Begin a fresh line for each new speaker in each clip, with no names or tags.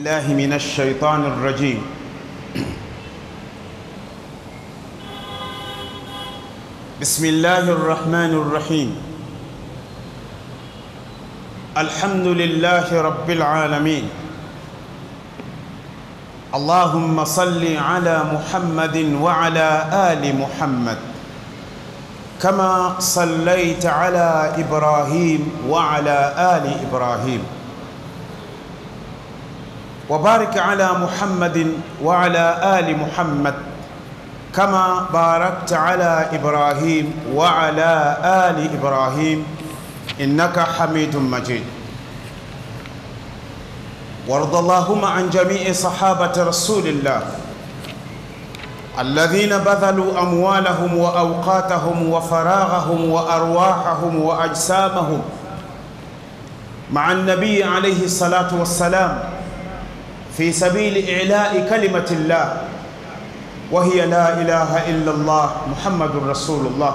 الله من الشيطان الرجيم. بسم الله الرحمن الرحيم. الحمد لله رب العالمين. اللهم صل على محمد وعلى آل محمد. كما صليت على إبراهيم وعلى آل إبراهيم. وبارك على محمد وعلى آل محمد كما باركت على إبراهيم وعلى آل إبراهيم إنك حميد مجيد. وارض اللهم عن جميع صحابة رسول الله الذين بذلوا أموالهم وأوقاتهم وفراغهم وأرواحهم وأجسامهم مع النبي عليه الصلاة والسلام في سبيل إعلاء كلمة الله وهي لا إله إلا الله محمد رسول الله.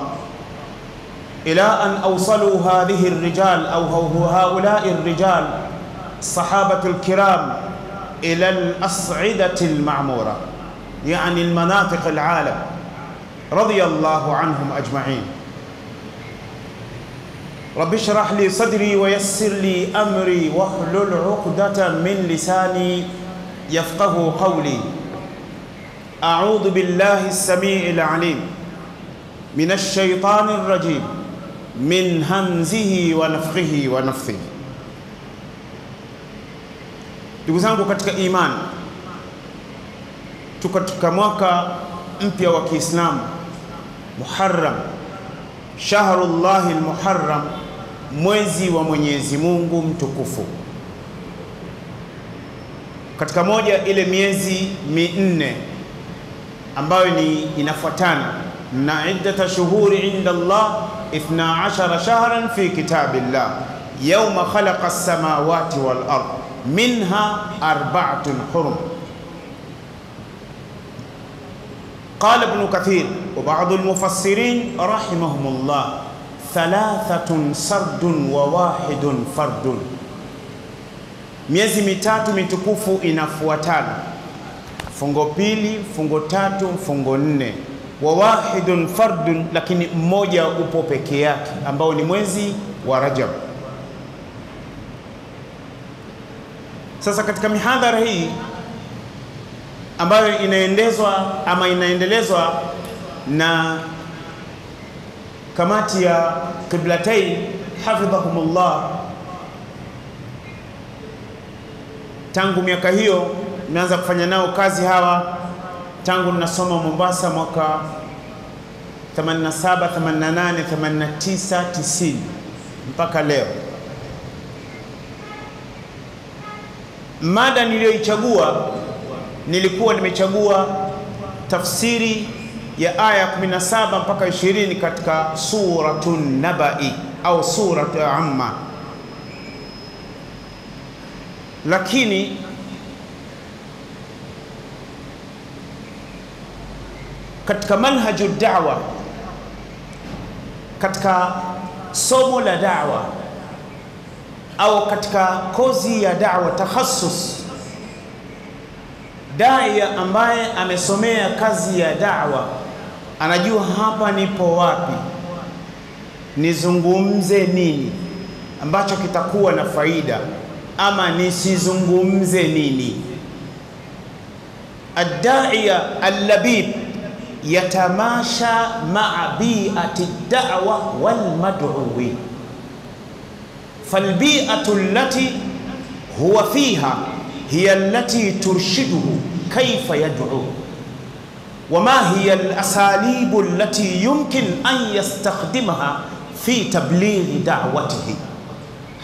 إلى أن أوصلوا هذه الرجال أو هؤلاء الرجال الصحابة الكرام إلى الأصعدة المعمورة يعني المناطق العالم رضي الله عنهم أجمعين. رب اشرح لي صدري ويسر لي أمري واحلل عقدة من لساني يفقه قولي أعوذ بالله السميع العليم من الشيطان الرجيم من همزه ونفخه ونفثه ndugu zangu katika imani tuko katika mwaka mpya wa Kiislamu Muharram shahrullahi almuharram mwezi wa Mwenyezi Mungu mtukufu katika moja ile miezi minne ambayo ni inafuatana na iddata shuhuri inda Allah 12 shahran fi kitabillah yawma khalaqa as-samawati wal ard minha arba'atun hurum قال ابن كثير وبعض المفسرين رحمهم الله ثلاثة سرد وواحد فرد miezi mitatu mitukufu inafuatana. Fungo pili fungo tatu fungo nne. Wa wahidun fardun lakini mmoja upo peke yake ambao ni mwezi wa Rajab. Sasa katika mihadhara hii ambayo inaendezwa ama inaendelezwa na kamati ya Qiblatain hafidhahumullah tangu miaka hiyo nimeanza kufanya nao kazi hawa. Tangu ninasoma Mombasa mwaka 87 88 89 90 mpaka leo. Mada niliyoichagua nilikuwa nimechagua tafsiri ya aya 17 mpaka 20 katika suratun Nabai au suratu Amma, lakini katika manhaju da'wa, katika somo la da'wa au katika kozi ya da'wa takhasus daia ambaye amesomea kazi ya da'wa anajua hapa nipo wapi, nizungumze nini ambacho kitakuwa na faida ama nisizungumze nini. Ad-da'iya al-labib maa bi'ati da'wa wal mad'uwi falbi'atu allati huwa fiha هي التي ترشده كيف يدعو وما هي الأساليب التي يمكن أن يستخدمها في تبليغ دعوته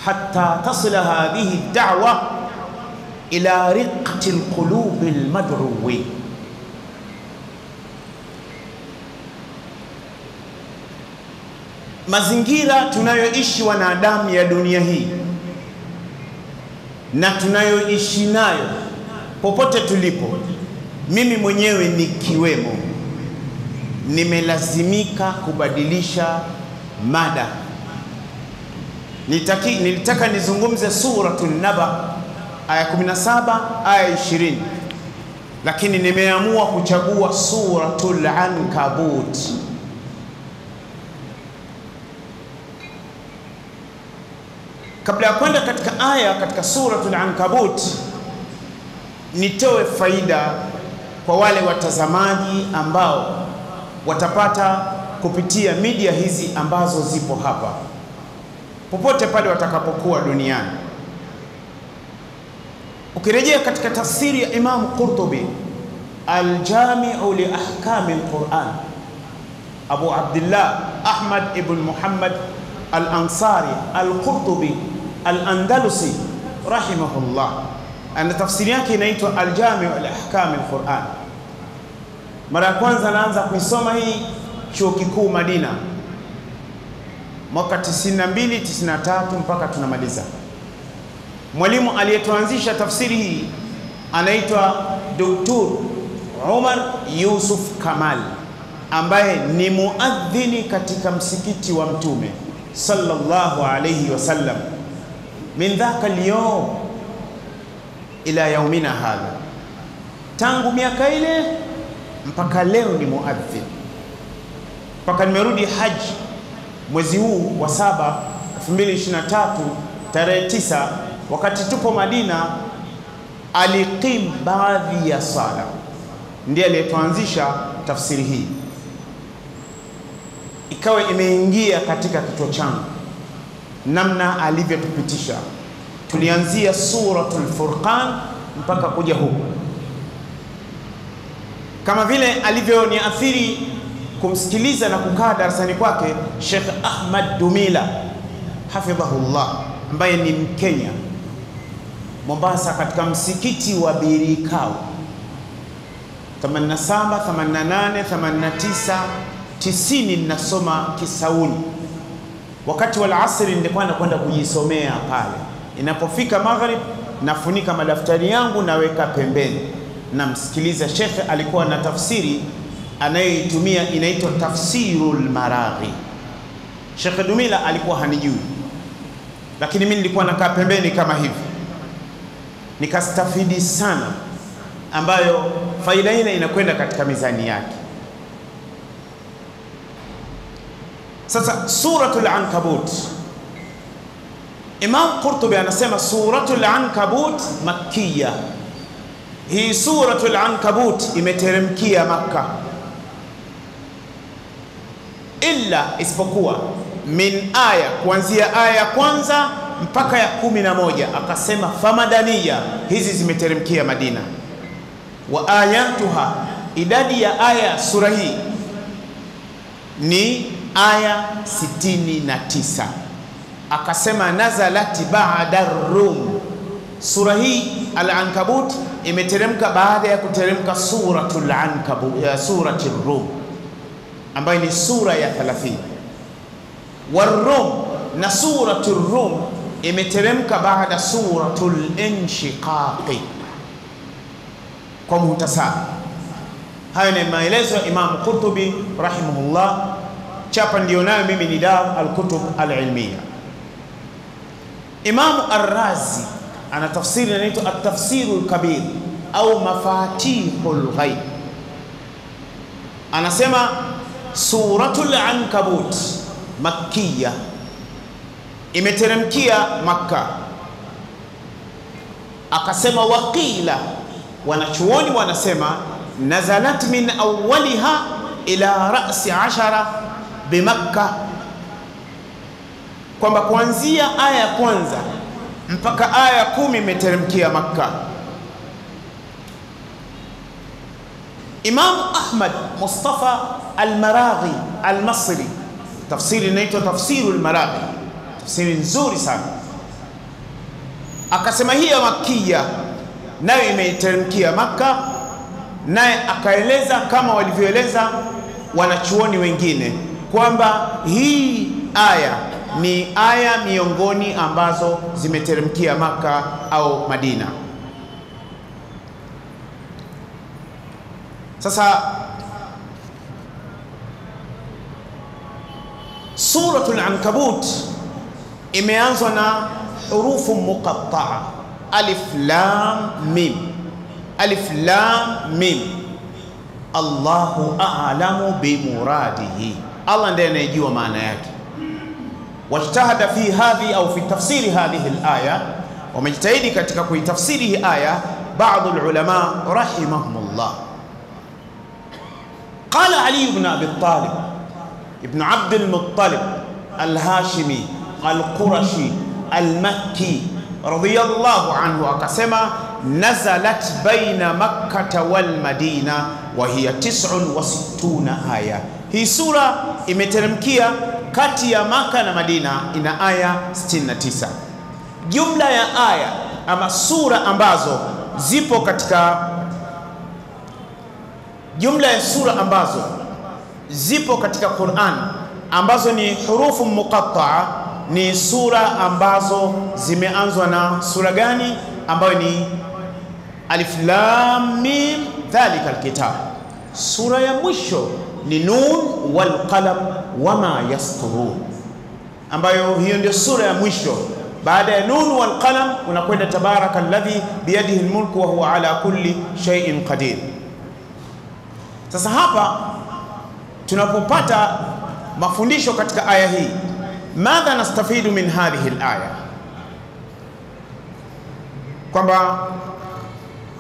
hatta tasila hadhihi da'wa ila riqati alqulubi lmadruwi mazingira tunayoishi wanadamu ya dunia hii na tunayoishi nayo popote tulipo, mimi mwenyewe nikiwemo, nimelazimika kubadilisha mada. Nitaki, nilitaka nizungumze suratu Naba aya 17, aya 20, lakini nimeamua kuchagua suratul Ankabut. Kabla ya kwenda katika aya katika suratul Ankabut, nitoe faida kwa wale watazamaji ambao watapata kupitia media hizi ambazo zipo hapa popote pale watakapokuwa duniani. Ukirejea katika tafsiri ya Imam Qurtubi Aljamiu li ahkami lquran, Abu Abdillah Ahmad ibn Muhammad al-Ansari al-Qurtubi al-Andalusi rahimahullah, ana tafsiri yake inaitwa Aljamiu li ahkami lquran. Mara ya kwanza anaanza kuisoma hii chuo kikuu Madina mwaka 92 93 mpaka tunamaliza. Mwalimu aliyetuanzisha tafsiri hii anaitwa Dr. Umar Yusuf Kamal ambaye ni muadhini katika msikiti wa Mtume sallallahu alayhi wasallam min dhaka al-yawm ila yaumina hadha, tangu miaka ile mpaka leo ni muadhin, mpaka nimerudi haji mwezi huu wa saba 2023 tarehe tisa, wakati tupo Madina, aliqim baadhi ya sala, ndiye aliyetuanzisha tafsiri hii, ikawa imeingia katika kichwa changu namna alivyotupitisha. Tulianzia suratul Furqan mpaka kuja huku, kama vile alivyoniathiri kumsikiliza na kukaa darasani kwake Sheikh Ahmad Dumila hafidhahullah, ambaye ni Mkenya Mombasa, katika msikiti wa Birikao 87, 88, 89, 90 ninasoma Kisauni. Wakati wa alasiri nilikuwa nakwenda kujisomea pale. Inapofika maghrib, nafunika madaftari yangu naweka pembeni, namsikiliza shekhe. Alikuwa na tafsiri anayoitumia inaitwa tafsirul maraghi. Sheikh Dumila alikuwa hanijui, lakini mimi nilikuwa nakaa pembeni kama hivi, nikastafidi sana, ambayo faida ile inakwenda katika mizani yake. Sasa suratul Ankabut, Imam Qurtubi anasema suratul Ankabut makkiya. Hii suratul Ankabut imeteremkia Makka illa isipokuwa min aya kuanzia aya ya kwanza mpaka ya kumi na moja akasema famadaniya, hizi zimeteremkia Madina. Wa ayatuha, idadi ya aya sura hii ni aya 69. Akasema nazalat ba'da Rum, sura hii Al-Ankabut imeteremka baada ya kuteremka suratul Ankabut ya surati Rum ambayo ni sura ya 30. Warum, na suratu Rum imeteremka baada suratul Inshiqaqi. Kwa muhtasari, hayo ni maelezo ya Imam Qurtubi rahimahullah. Chapa ndiyo nayo mimi ni Dar al-Kutub al-Ilmiya. Ana tafsiri inaitwa at-Tafsiru al-Kabir au Mafatihul Ghaib, anasema Suratul Ankabut makkiya, imeteremkia Makka. Akasema waqila, wanachuoni wanasema nazalat min awwaliha ila ra'si ashara bimakka, kwamba kuanzia aya ya kwanza mpaka aya ya kumi imeteremkia Makka. Imam Ahmad Mustafa Al-Maraghi Al-Masri, tafsiri inaitwa Tafsiru Al-Maraghi, tafsiri nzuri sana. Akasema hii ya Makia nayo imeteremkia Makka, naye akaeleza kama walivyoeleza wanachuoni wengine kwamba hii aya ni aya miongoni ambazo zimeteremkia Makka au Madina. Sasa سورة العنكبوت إميانزنا حروف مقطعة ألف لام ميم ألف لام ميم الله أعلم بمراده الله ندينا يجيو معنى واجتهد في هذه أو في تفسير هذه الآية ومجتهد تفسير هذه الآية بعض العلماء رحمهم الله قال علي بن أبي طالب ibn Abd al-Muttalib al-Hashimi al-Qurashi al-Makki radiyallahu anhu akasema, nazalat baina makkata wal madina wa hiya 69 aya. Hii sura imeteremkia kati ya Maka na Madina, ina aya 69. Jumla ya aya ama sura ambazo zipo katika jumla ya sura ambazo zipo katika Qur'an ambazo ni hurufu muqatta'a ni sura ambazo zimeanzwa na sura gani? Ambayo ni alif lam mim dhalika alkitab. Sura ya mwisho ni nun wal qalam wama yasturun, ambayo hiyo ndio sura ya mwisho. Baada ya nun wal qalam unakwenda tabaraka alladhi biyadihi almulku wa huwa ala kulli shay'in qadir. Sasa hapa tunapopata mafundisho katika aya hii madha nastafidu min hadhihi alaya, kwamba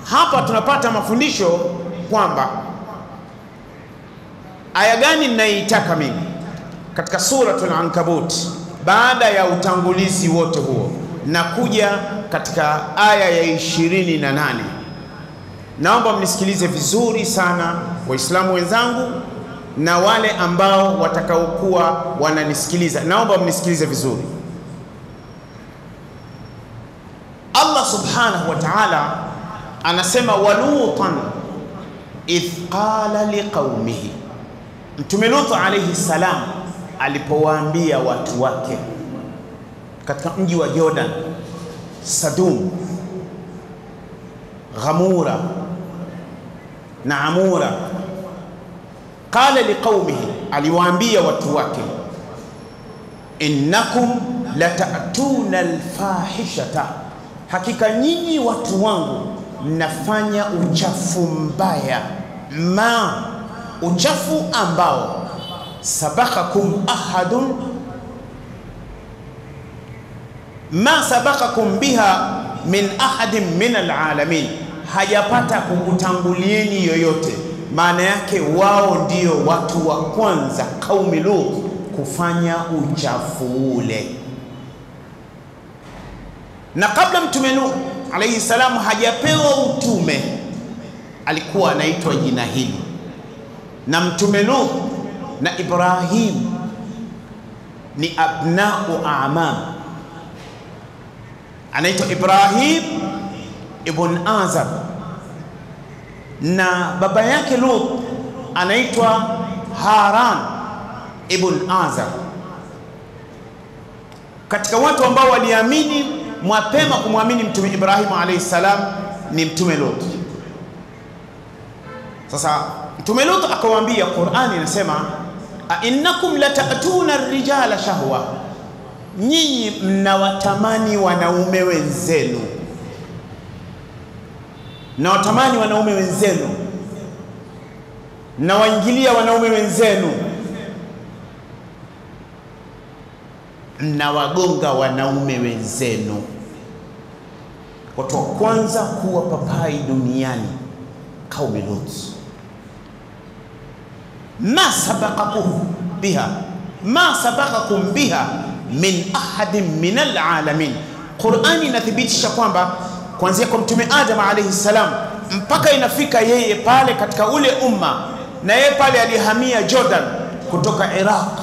hapa tunapata mafundisho kwamba aya gani ninayoitaka mimi katika suratul Ankabut, baada ya utangulizi wote huo na kuja katika aya ya ishirini na nane. Naomba mnisikilize vizuri sana Waislamu wenzangu na wale ambao watakaokuwa wananisikiliza, naomba mnisikilize vizuri. Allah subhanahu wa ta'ala anasema walutan idh qala liqaumihi, Mtume Lutu alayhi salam alipowaambia watu wake katika mji wa Jordan, Sadum, Ghamura na Amura qala liqaumihi, aliwaambia watu wake, innakum latatuna alfahishata, hakika nyinyi watu wangu mnafanya uchafu mbaya, ma uchafu ambao sabakakum ahadun ma sabakakum biha min ahadin min alalamin, hajapata kukutangulieni yoyote maana yake wao ndio watu wa kwanza kaumi Lut kufanya uchafu ule, na kabla mtume Lut alayhi salamu hajapewa utume alikuwa anaitwa jina hili, na mtume Lut na Ibrahim ni abnau amam, anaitwa Ibrahim ibn Azar na baba yake Lut anaitwa Haran ibn Azar. Katika watu ambao waliamini mapema kumwamini mtume Ibrahimu alayhi salam ni mtume Lut. Sasa mtume Lut akawaambia, Qur'ani inasema ainnakum innakum latatuna rijala shahwa, nyinyi mnawatamani wanaume wenzenu na watamani wanaume wenzenu na waingilia wanaume wenzenu, mnawagonga wanaume wenzenu. Watu wa kwanza kuwa papai duniani kaumi Lut. ma sabaqakum biha ma sabaqakum biha min ahadin min alalamin. Qurani inathibitisha kwamba kuanzia kwa mtume Adam alayhi salam mpaka inafika yeye pale katika ule umma, na yeye pale alihamia Jordan kutoka Iraq.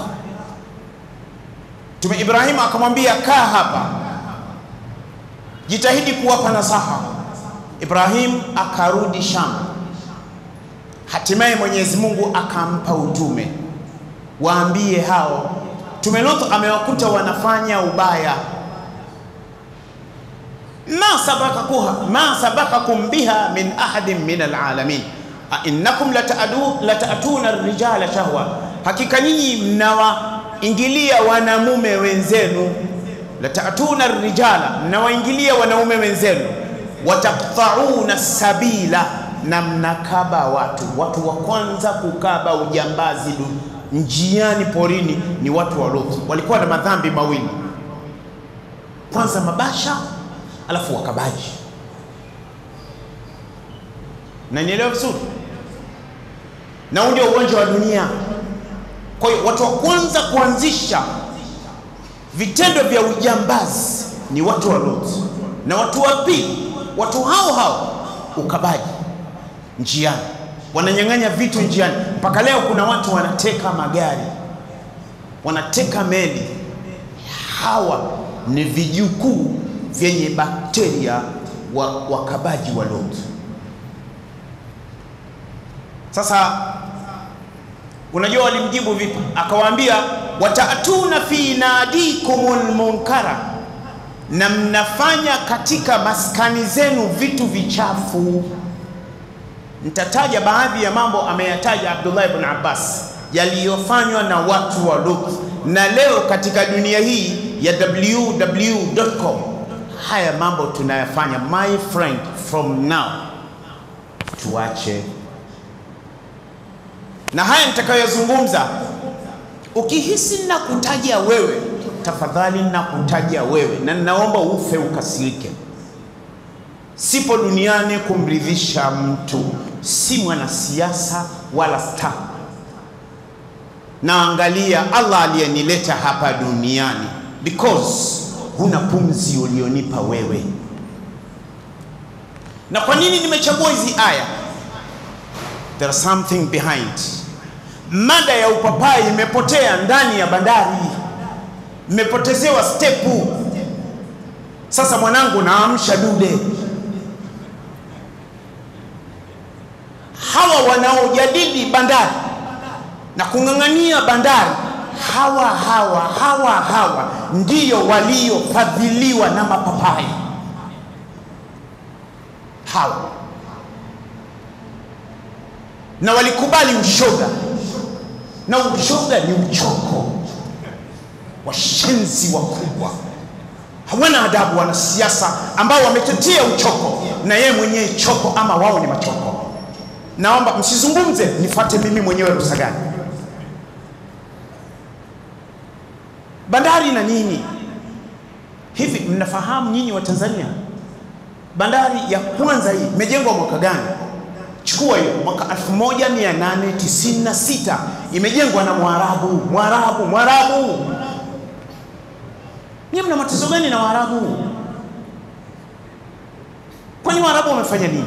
Mtume Ibrahim akamwambia kaa hapa, jitahidi kuwapa nasaha. Ibrahim akarudi Sham, hatimaye Mwenyezi Mungu akampa utume, waambie hao. Mtume Lot amewakuta wanafanya ubaya ma sabakakuha ma sabakakum biha min ahadin min alalamin innakum latatuna rijala shahwa, hakika nyinyi mnawaingilia wanamume wenzenu. latatuna rijala, mnawaingilia wanaume wenzenu, wataktauna sabila, na mnakaba watu. Watu wa kwanza kukaba ujambazi njiani porini ni watu wa. Walikuwa na madhambi mawili, kwanza mabasha, alafu wakabaji. Nanielewa vizuri? Na huu ndio ugonjwa wa dunia. Kwa hiyo watu wa kwanza kuanzisha vitendo vya ujambazi ni watu wa Lot na watu wa pili, watu hao hao ukabaji njiani, wananyang'anya vitu njiani. Mpaka leo kuna watu wanateka magari, wanateka meli. Hawa ni vijukuu vyenye bakteria wa wakabaji wa Lot. Sasa unajua walimjibu vipi? Akawaambia, wataatuna fi nadikumul munkara, na mnafanya katika maskani zenu vitu vichafu. Nitataja baadhi ya mambo ameyataja Abdullah ibn Abbas yaliyofanywa na watu wa Lot, na leo katika dunia hii ya www.com haya mambo tunayafanya. My friend, from now tuache na haya nitakayozungumza, ukihisi nakutaja wewe, tafadhali nakutaja wewe, na ninaomba ufe ukasirike. Sipo duniani kumridhisha mtu, si mwanasiasa wala star. Naangalia Allah aliyenileta hapa duniani because huna pumzi ulionipa wewe. Na kwa nini nimechagua hizi aya? There is something behind. Mada ya upapai imepotea ndani ya bandari, imepotezewa stepu. Sasa mwanangu, naamsha dude. Hawa wanaojadili bandari na kung'ang'ania bandari, hawa hawa hawa hawa ndiyo waliofadhiliwa na mapapai hawa na walikubali ushoga, na ushoga ni uchoko. Washenzi wakubwa hawana adabu, wanasiasa ambao wametetea uchoko na yeye mwenyewe choko, ama wao ni machoko. Naomba msizungumze, nifate mimi mwenyewe Rusagani. Bandari na nini hivi? Mnafahamu nyinyi wa Tanzania, bandari ya kwanza hii imejengwa mwaka gani? Chukua hiyo mwaka 1896 imejengwa na Mwarabu. Mwarabu, Mwarabu. Nyinyi mna mateso gani na Waarabu? Kwani Waarabu wamefanya nini?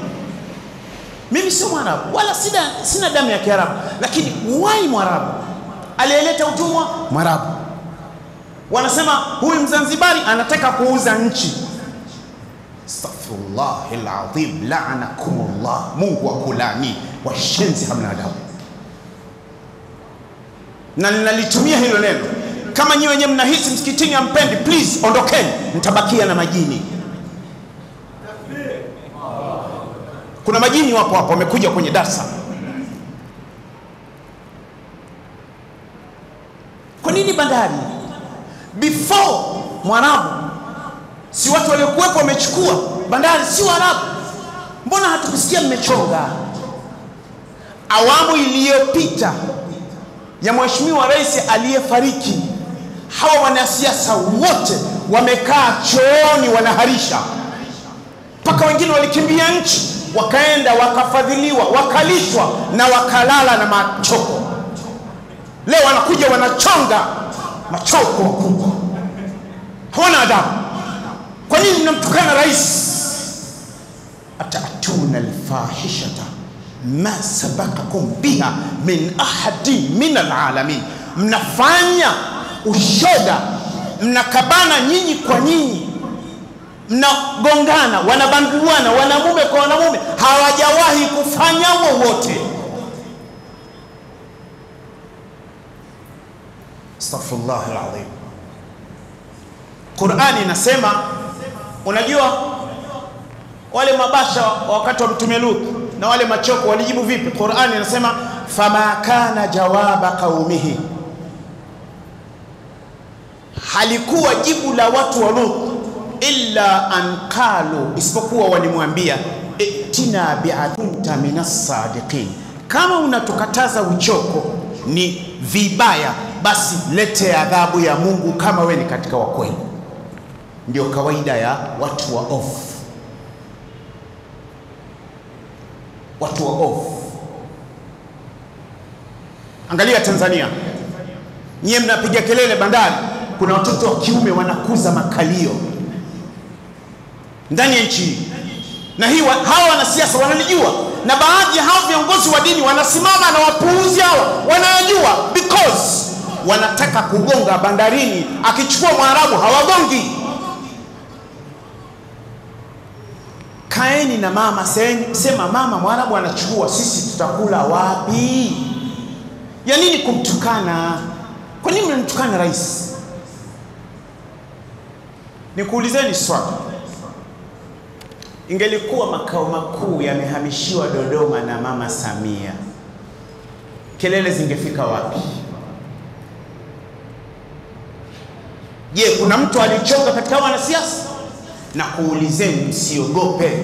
Mimi sio Mwarabu wala sina, sina damu ya Kiarabu, lakini wai Mwarabu aliyeleta utumwa Mwarabu. Wanasema huyu Mzanzibari anataka kuuza nchi Astaghfirullahi adhim, laanakumullah, Mungu akulani. Washenzi, hamna adabu. Na ninalitumia hilo neno, kama nyi wenyewe mnahisi msikitini ampendi, please ondokeni, mtabakia na majini. Kuna majini wapo hapo, wamekuja kwenye darsa. Kwa nini bandari before Mwarabu si watu waliokuwepo wamechukua bandari, si Waarabu? Mbona hatukusikia mmechonga? Awamu iliyopita ya mheshimiwa rais aliyefariki, hawa wanasiasa wote wamekaa chooni wanaharisha, mpaka wengine walikimbia nchi wakaenda wakafadhiliwa wakalishwa na wakalala na machoko. Leo wanakuja wanachonga machoko hawana adabu. Kwa nini mnamtukana rais? atatuna alfahishata ma sabakakum biha min ahadi min alalamin, mnafanya ushoda, mnakabana nyinyi kwa nyinyi, mnagongana, wanabanduana, wanamume kwa wanamume, hawajawahi kufanya wowote. Astaghfirullah alazim. Qurani inasema Unajua wale mabasha wakati wa mtume Lut na wale machoko walijibu vipi? Qur'ani inasema fama kana jawaba qaumihi, halikuwa jibu la watu wa Lut illa an qalu, isipokuwa walimwambia itina bi'atunta minas sadiqin, kama unatukataza uchoko ni vibaya, basi lete adhabu ya Mungu kama we ni katika wakweli. Ndio kawaida ya watu wa off, watu wa off. Angalia Tanzania, nyie mnapiga kelele bandari, kuna watoto wa kiume wanakuza makalio ndani ya nchi na hii wa, hawa wanasiasa wanalijua, na baadhi ya hao viongozi wa dini wanasimama na wapuuzi hawa wanayajua, because wanataka kugonga bandarini. Akichukua mwarabu hawagongi. Kaeni na mama seni, sema mama, mwarabu anachukua, sisi tutakula wapi? Ya nini kumtukana? Kwa nini mnamtukana rais? Nikuulizeni swali, ingelikuwa makao makuu yamehamishiwa Dodoma na mama Samia, kelele zingefika wapi? Je, kuna mtu alichoka katika wanasiasa? Na kuulizeni, msiogope.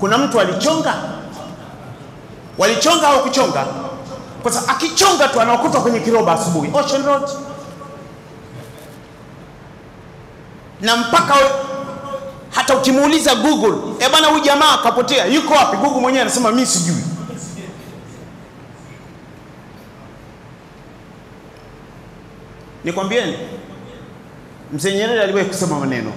Kuna mtu alichonga? Walichonga au kuchonga? Kwa sababu akichonga tu anaokuta kwenye kiroba asubuhi, Ocean Road, na mpaka we, hata ukimuuliza Google, e bwana, huyu jamaa akapotea, yuko wapi? Google mwenyewe anasema mimi sijui. Nikwambieni, mzee Nyerere aliwahi kusema maneno,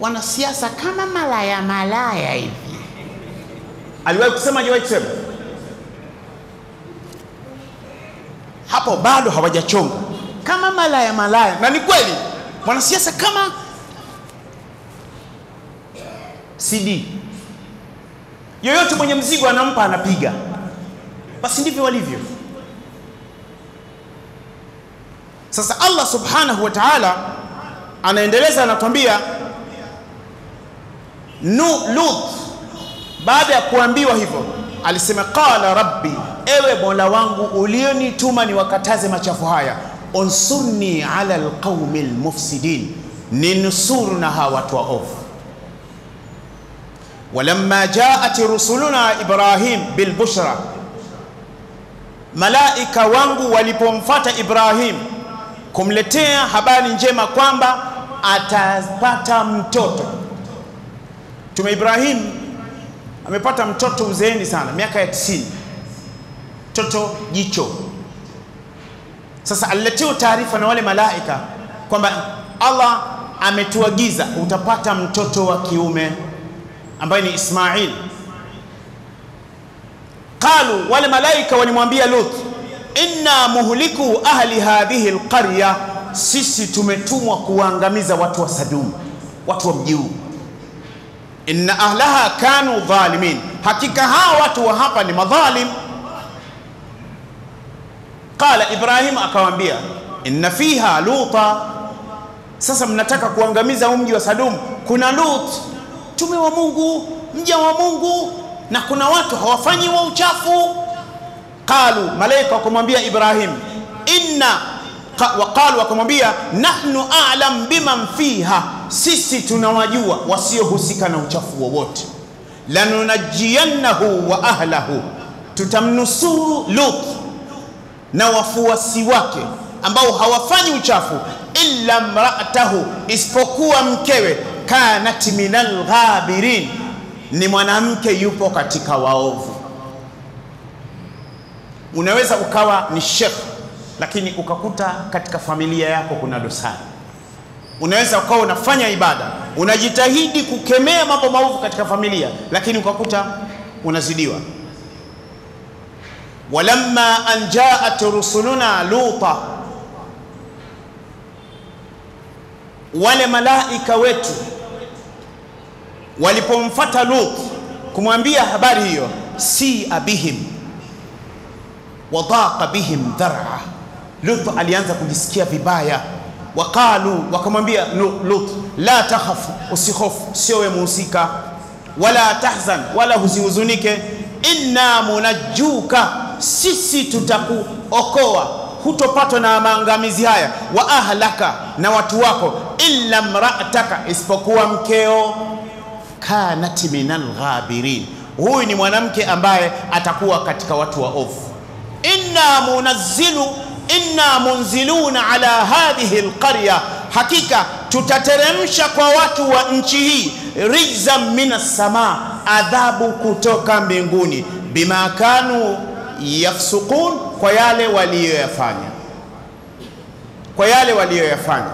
wanasiasa kama malaya malaya hivi. Aliwahi kusema, hajawahi kusema? Hapo bado hawajachonga kama malaya malaya, na ni kweli mwanasiasa kama CD yoyote mwenye mzigo anampa anapiga. Basi ndivyo walivyo. Sasa Allah subhanahu wa ta'ala anaendeleza, anatuambia Lut, baada ya kuambiwa hivyo, alisema qala rabbi, ewe mola wangu ulionituma niwakataze machafu haya, unsurni ala alqaumi almufsidin, ninusuru na hawa watu wa ovu walamma jaat rusuluna Ibrahim bilbushra, malaika wangu walipomfata Ibrahim kumletea habari njema kwamba atapata mtoto. Mtume Ibrahim amepata mtoto uzeeni sana, miaka ya tisini, mtoto jicho. Sasa aliletewa taarifa na wale malaika kwamba Allah ametuagiza utapata mtoto wa kiume ambaye ni Ismail. Qalu, wale malaika walimwambia Lut, inna muhliku ahli hadhihi alqarya, sisi tumetumwa kuwaangamiza watu wa Sadum, watu wa mji huu. Inna ahlaha kanu dhalimin, hakika hawa watu wa hapa ni madhalim. Qala Ibrahim akawambia inna fiha luta, sasa mnataka kuangamiza huu mji wa Sadum, kuna Lut mtume wa Mungu, mja wa Mungu, na kuna watu hawafanyi wa uchafu. Qalu, malaika wakamwambia Ibrahim, inna waqalu, wakamwambia nahnu a'lam biman fiha, sisi tunawajua wasiohusika na uchafu wowote. Lanunajiyannahu wa ahlahu, tutamnusuru Lut na wafuasi wake ambao hawafanyi uchafu, illa mraatahu, isipokuwa mkewe kanat min alghabirin ni mwanamke yupo katika waovu. Unaweza ukawa ni shekh lakini ukakuta katika familia yako kuna dosari. Unaweza ukawa unafanya ibada, unajitahidi kukemea mambo maovu katika familia, lakini ukakuta unazidiwa. walamma an jaat rusuluna luta wale malaika wetu walipomfata Lut kumwambia habari hiyo, si abihim wadaqa bihim dhar'a, Lut alianza kujisikia vibaya. Waqalu, wakamwambia Lut, la takhaf, usihofu, sio wewe muhusika, wala tahzan, wala husihuzunike, inna munajjuka, sisi tutakuokoa. Hutopatwa na maangamizi haya, wa ahlaka, na watu wako, illa mraataka, isipokuwa mkeo, kanat minal ghabirin, huyu ni mwanamke ambaye atakuwa katika watu wa ovu. inna munazzilu inna munziluna ala hadhihi alqarya, hakika tutateremsha kwa watu wa nchi hii rijzan min sama, adhabu kutoka mbinguni, bima kanu yafsukun, kwa yale waliyoyafanya, kwa yale waliyoyafanya.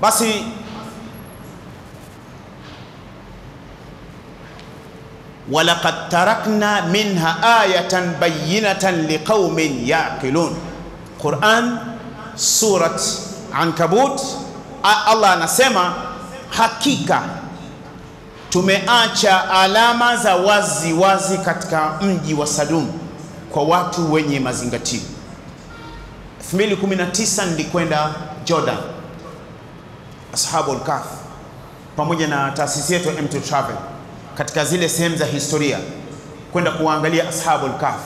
Basi walaqad tarakna minha ayatan bayyinatan liqaumin yaqilun. Quran Surat Ankabut, Allah anasema hakika tumeacha alama za wazi wazi katika mji wa Sadum kwa watu wenye mazingatio. 2019 nilikwenda Jordan, Ashabul Kahf, pamoja na taasisi yetu M2 Travel katika zile sehemu za historia kwenda kuangalia Ashabul Kahf,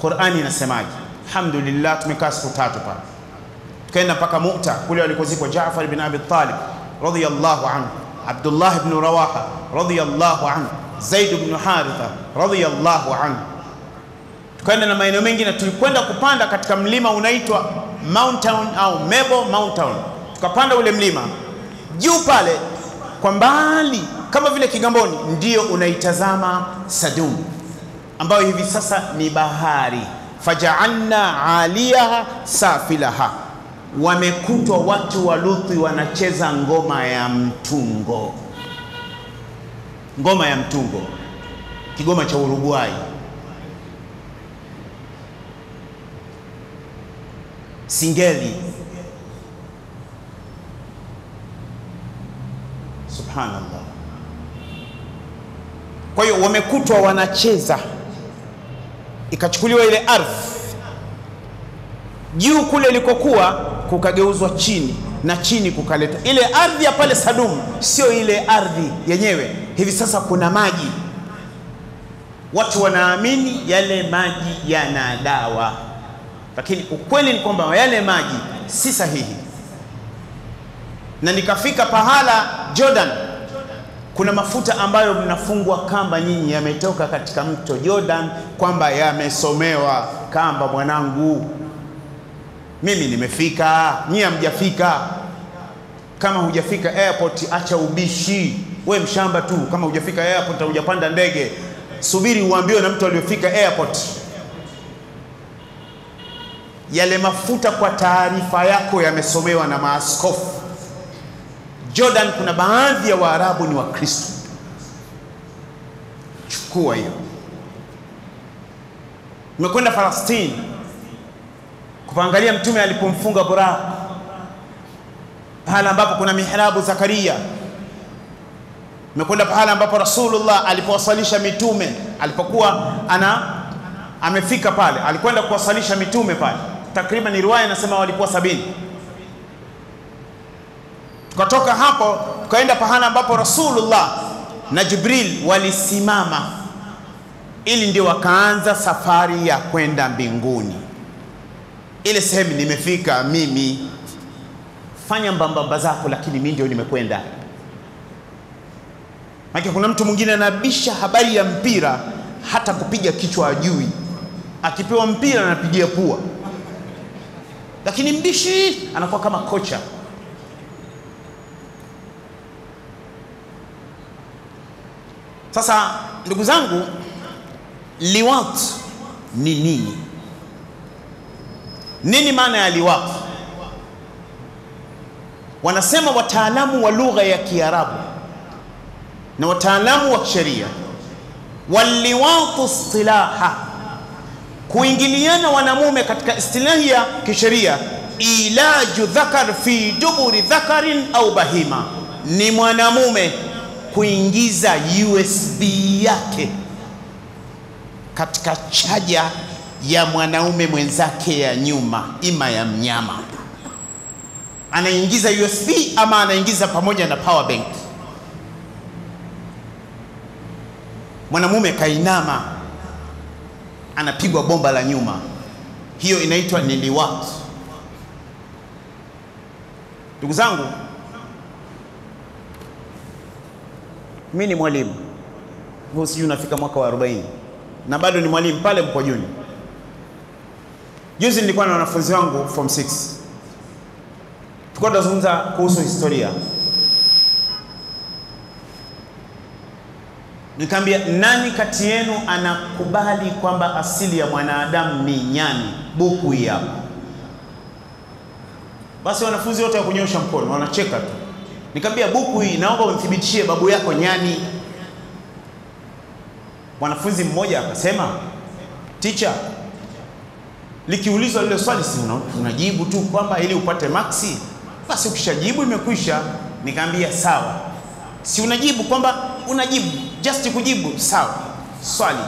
Qurani inasemaje? Alhamdulillah, tumekaa siku tatu pale, tukaenda mpaka Mu'ta kule walikozikwa Jaafar bin Abi Talib radhiyallahu anhu, Abdullah ibn Rawaha radhiyallahu anhu, Zaid ibn Haritha radhiyallahu anhu. Tukaenda na maeneo mengi, na tulikwenda kupanda katika mlima unaitwa Mountain au Mebo Mountain. Tukapanda ule mlima juu pale, kwa mbali kama vile Kigamboni, ndio unaitazama Sadum ambayo hivi sasa ni bahari. Fajaalna aliyaha safilaha, wamekutwa watu wa Luthi wanacheza ngoma ya mtungo, ngoma ya mtungo, kigoma cha Uruguay. Singeli, subhanallah. Kwa hiyo wamekutwa wanacheza, ikachukuliwa ile ardhi. Juu kule ilikokuwa kukageuzwa chini na chini kukaleta. Ile ardhi ya pale Sadum, sio ile ardhi yenyewe. Hivi sasa kuna maji, watu wanaamini yale maji yana dawa, lakini ukweli ni kwamba yale maji si sahihi. Na nikafika pahala Jordan kuna mafuta ambayo mnafungwa kamba nyinyi, yametoka katika mto Jordan, kwamba yamesomewa kamba. Mwanangu, mimi nimefika, nyinyi hamjafika. Kama hujafika airport, acha ubishi, we mshamba tu. Kama hujafika airport, hujapanda ndege, subiri uambiwe na mtu aliyofika airport. Yale mafuta, kwa taarifa yako, yamesomewa na maaskofu Jordan kuna baadhi ya Waarabu ni Wakristo. Chukua hiyo. Nimekwenda Falastini kupangalia Mtume alipomfunga Buraq, pahala ambapo kuna mihrabu Zakaria. Nimekwenda pahala ambapo Rasulullah alipowasalisha mitume, alipokuwa ana amefika pale, alikwenda kuwasalisha mitume pale, takriban riwaya inasema walikuwa sabini tukatoka hapo tukaenda pahala ambapo Rasulullah na Jibril walisimama, ili ndio wakaanza safari ya kwenda mbinguni. Ile sehemu nimefika mimi, fanya mbambamba zako, lakini mimi ndio nimekwenda. Maana kuna mtu mwingine anabisha habari ya mpira, hata kupiga kichwa ajui, akipewa mpira anapigia pua, lakini mbishi anakuwa kama kocha. Sasa ndugu zangu, liwat ni nini? Nini maana ya liwat? Wanasema wataalamu wa lugha ya Kiarabu na wataalamu wa sheria, waliwatu istilaha, kuingiliana wanamume katika istilahi ya kisheria, ilaju dhakar fi duburi dhakarin au bahima, ni mwanamume kuingiza USB yake katika chaja ya mwanaume mwenzake ya nyuma, ima ya mnyama, anaingiza USB ama anaingiza pamoja na power bank. Mwanamume kainama, anapigwa bomba la nyuma, hiyo inaitwa ni liwat. Ndugu zangu, mi ni mwalimu huu, sijui unafika mwaka wa 40 na bado ni mwalimu pale Mpojuni. Juzi nilikuwa na wanafunzi wangu form 6 tulikuwa tunazungumza kuhusu historia, nikaambia nani kati yenu anakubali kwamba asili ya mwanadamu ni nyani? Buku hii hapa. Basi wanafunzi wote wakunyosha mkono, wanacheka tu. Nikamwambia buku hii, naomba unithibitishie babu yako nyani. Mwanafunzi mmoja akasema, ticha, likiulizwa lile swali si unajibu tu kwamba ili upate maksi, basi ukishajibu imekwisha. Nikamwambia sawa, si unajibu kwamba unajibu just kujibu sawa. Swali,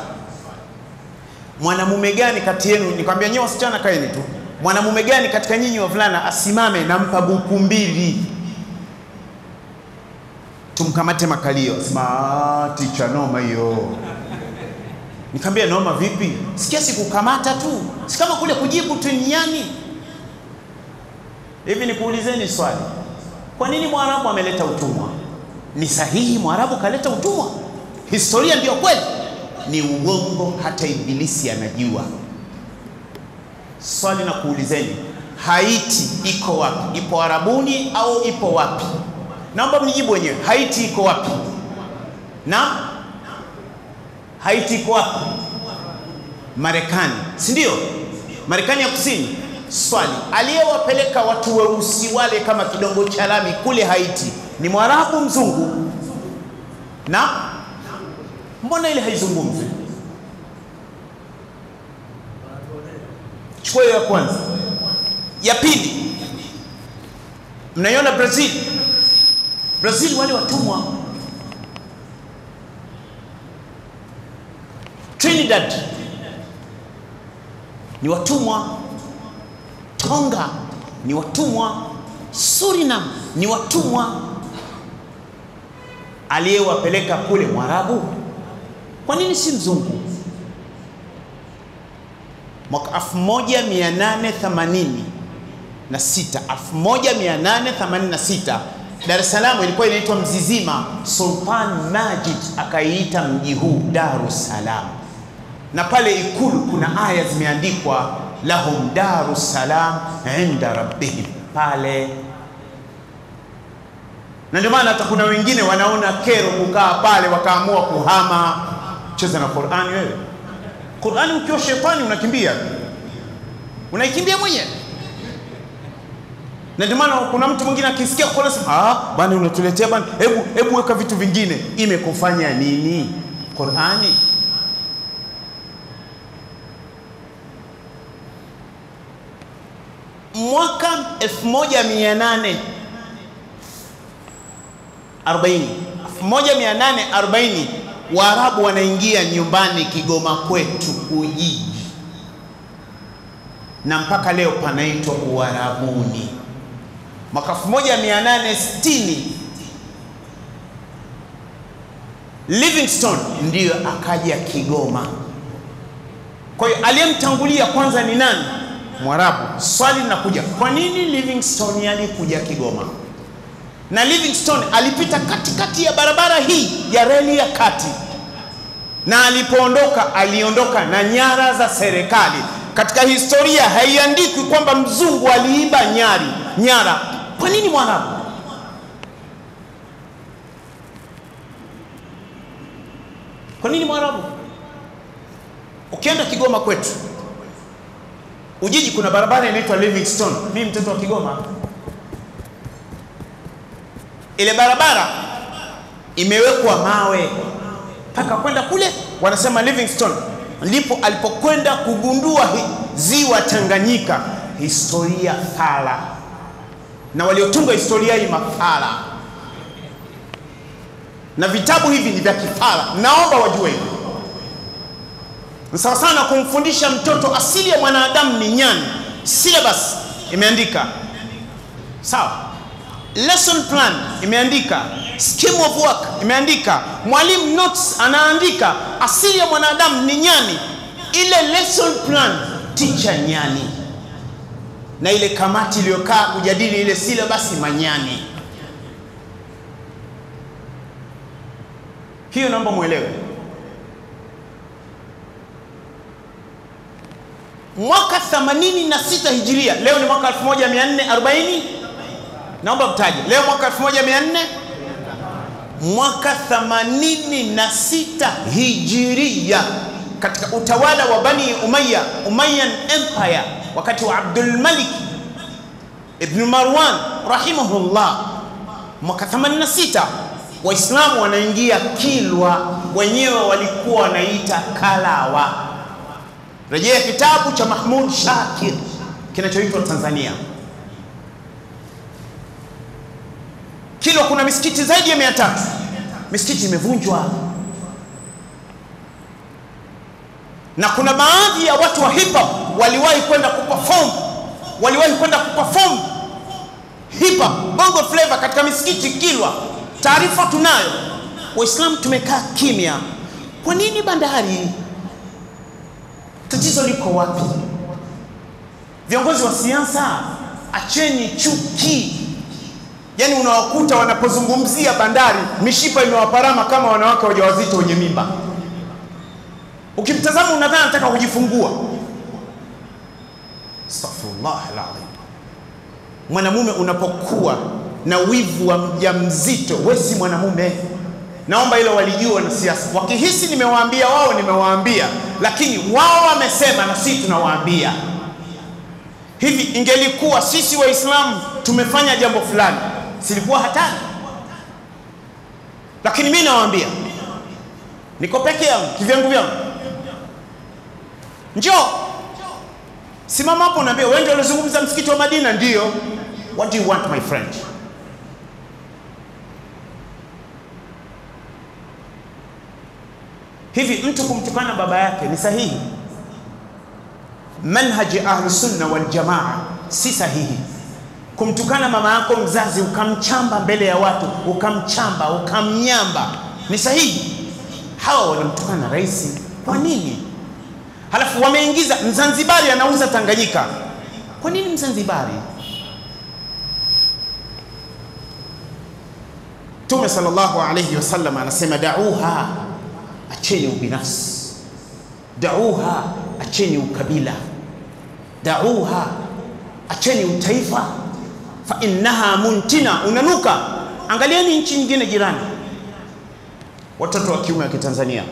mwanamume gani kati yenu, nikwambia nyewe wasichana kaeni tu, mwanamume gani katika nyinyi wavulana asimame nampa buku mbili tumkamate makalio? Sema ticha, noma hiyo. Nikamwambia noma vipi? Sikia, sikukamata tu, si kama kule kujibu tu nyani hivi. Nikuulizeni swali, kwa nini Mwarabu ameleta utumwa? Ni sahihi Mwarabu kaleta utumwa? Historia ndiyo kweli? Ni uongo, hata Ibilisi anajua. Swali na kuulizeni, Haiti iko wapi? Ipo Arabuni au ipo wapi? Naomba mnijibu wenyewe, Haiti iko wapi? Na Haiti iko wapi? Marekani, si ndio? Marekani ya Kusini. Swali, aliyewapeleka watu weusi wale kama kidongo cha lami kule Haiti ni Mwarabu mzungu? Na mbona ile haizungumzwi? Chukua ya kwanza. Ya pili, mnaiona Brazil. Brazil wale watumwa. Trinidad. Ni watumwa, Tonga. Ni watumwa, Suriname. Ni watumwa. Aliyewapeleka kule Mwarabu, kwa nini si mzungu? Mwaka 1886 1886 Dar es Salaam ilikuwa inaitwa Mzizima. Sultan Majid akaiita mji huu Daru Salam, na pale Ikulu kuna aya zimeandikwa lahum daru salam inda rabbihim pale, na ndio maana hata kuna wengine wanaona kero kukaa pale, wakaamua kuhama. Cheza na Qur'ani wewe. Qur'ani ukiwa shetani unakimbia, unaikimbia mwenyewe na ndio maana kuna mtu mwingine akisikia kwa ah, bwana unatuletea bwana, hebu hebu weka vitu vingine. Imekufanya nini Qur'ani? Mwaka 1840 1840 Waarabu wanaingia nyumbani Kigoma kwetu Ujiji, na mpaka leo panaitwa Uarabuni. Mwaka 1860 Livingstone ndiyo akaja Kigoma. Kwa hiyo aliyemtangulia kwanza ni nani? Mwarabu. Swali linakuja, kwa nini Livingstone alikuja Kigoma? Na Livingstone alipita katikati ya barabara hii ya reli ya kati, na alipoondoka aliondoka na nyara za serikali. Katika historia haiandikwi kwamba mzungu aliiba nyari nyara. Kwa nini Mwarabu? Kwa nini Mwarabu? Ukienda Kigoma kwetu Ujiji, kuna barabara inaitwa Livingstone. Mimi mtoto wa Kigoma, ile barabara imewekwa mawe mpaka kwenda kule, wanasema Livingstone ndipo alipokwenda kugundua ziwa Tanganyika. Historia fala, na waliotunga historia hii mafala, na vitabu hivi ni vya kifala. Naomba wajue hivi. Ni sawa sana kumfundisha mtoto asili ya mwanadamu ni nyani. Syllabus imeandika. Sawa, lesson plan imeandika, scheme of work imeandika, mwalimu notes anaandika, asili ya mwanadamu ni nyani. Ile lesson plan ticha nyani, na ile kamati iliyokaa kujadili ile sila basi manyani. Hiyo naomba mwelewe. Mwaka 86 hijiria, leo ni mwaka 1440 naomba mtaje leo mwaka 1400 mwaka 86 hijiria katika utawala wa Bani Umayya, Umayyan Empire, wakati wa Abdul Malik ibn Marwan rahimahullah, mwaka 86 Waislamu wanaingia Kilwa, wenyewe walikuwa wanaita Kalawa. Rejea kitabu cha Mahmud Shakir kinachoitwa Tanzania. Kilwa kuna misikiti zaidi ya mia tatu. Misikiti imevunjwa na kuna baadhi ya watu wa hip hop waliwahi kwenda kuperform, waliwahi kwenda kuperform hip hop bongo flavor katika misikiti Kilwa. Taarifa tunayo. Waislamu tumekaa kimya. Kwa nini bandari? Tatizo liko wapi? Viongozi wa siasa, acheni chuki. Yaani unawakuta wanapozungumzia bandari, mishipa imewaparama kama wanawake wajawazito wenye mimba. Ukimtazama unadhani anataka kujifungua. Astaghfirullah alazim. Mwanamume unapokuwa na wivu wa mjamzito, wewe si mwanamume. Naomba hilo walijua na siasa, wakihisi nimewaambia wao, nimewaambia, lakini wao wamesema na sisi tunawaambia hivi. Ingelikuwa sisi Waislamu tumefanya jambo fulani, silikuwa hatari, lakini mi nawaambia, niko peke yangu kivyangu vyangu, njoo simama hapo, unaambia wewe ndio unazungumza msikiti wa Madina, ndio. What do you want my friend? Hivi mtu kumtukana baba yake ni sahihi? Manhaji ahlu sunna wal jamaa si sahihi. Kumtukana mama yako mzazi ukamchamba mbele ya watu, ukamchamba ukamnyamba, ni sahihi? Hawa wanamtukana rais, kwa nini? Halafu wameingiza Mzanzibari anauza Tanganyika. Kwa nini Mzanzibari? Mtume sallallahu alayhi wasallam anasema dauha acheni ubinafsi, dauha, acheni ukabila, dauha, acheni utaifa, fa innaha muntina, unanuka. Angalieni nchi nyingine jirani, watoto wa kiume wa Kitanzania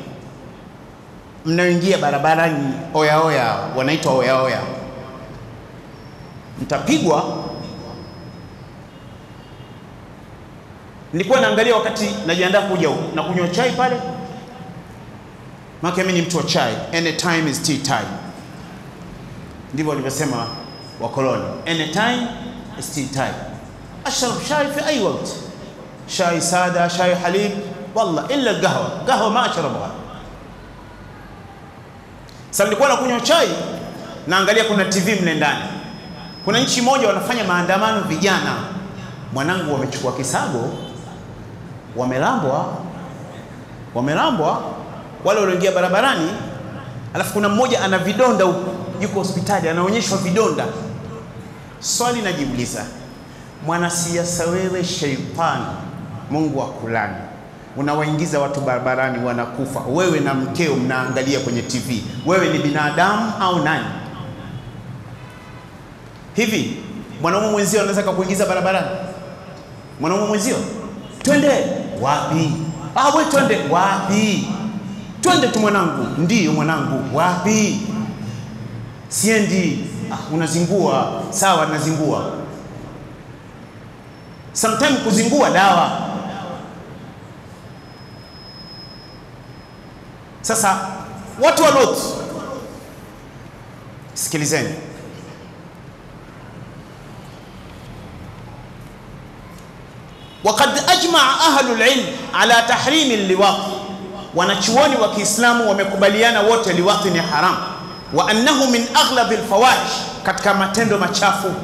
mnaoingia barabarani oyaoya, wanaitwa oyaoya, mtapigwa. Nilikuwa naangalia wakati najiandaa kuja huku na kunywa chai pale maana mimi ni mtu wa chai, any time is tea time. Ndivyo walivyosema wakoloni, any time is tea time. Ashrab chai fi ay waqt, chai sada, chai halib, wallah illa qahwa, qahwa ma ashrabuha. Sasa nilikuwa nakunywa chai, naangalia kuna TV mle ndani. Kuna nchi moja wanafanya maandamano vijana, mwanangu, wamechukua kisago, wamelambwa, wamelambwa wale walioingia barabarani, alafu kuna mmoja ana vidonda huko, yuko hospitali, anaonyeshwa vidonda. Swali najiuliza, mwanasiasa wewe, sheitani, Mungu akulani, unawaingiza watu barabarani wanakufa, wewe na mkeo mnaangalia kwenye TV, wewe ni binadamu au nani? Hivi mwanaume mwenzio anaweza kakuingiza barabarani? Mwanaume mwenzio, twende wapi? Ah, we twende wapi? Twende tu mwanangu. Ndiyo mwanangu. Wapi? Siendi. Ah, unazingua. Sawa, nazingua. Sometime kuzingua dawa. Sasa watu wa Lot, sikilizeni. Waqad ajmaa ahlu lilm ala tahrimi liwat wanachuoni wa Kiislamu wamekubaliana wote liwati ni haram, wa annahu min aghlabi alfawahish, katika matendo machafu.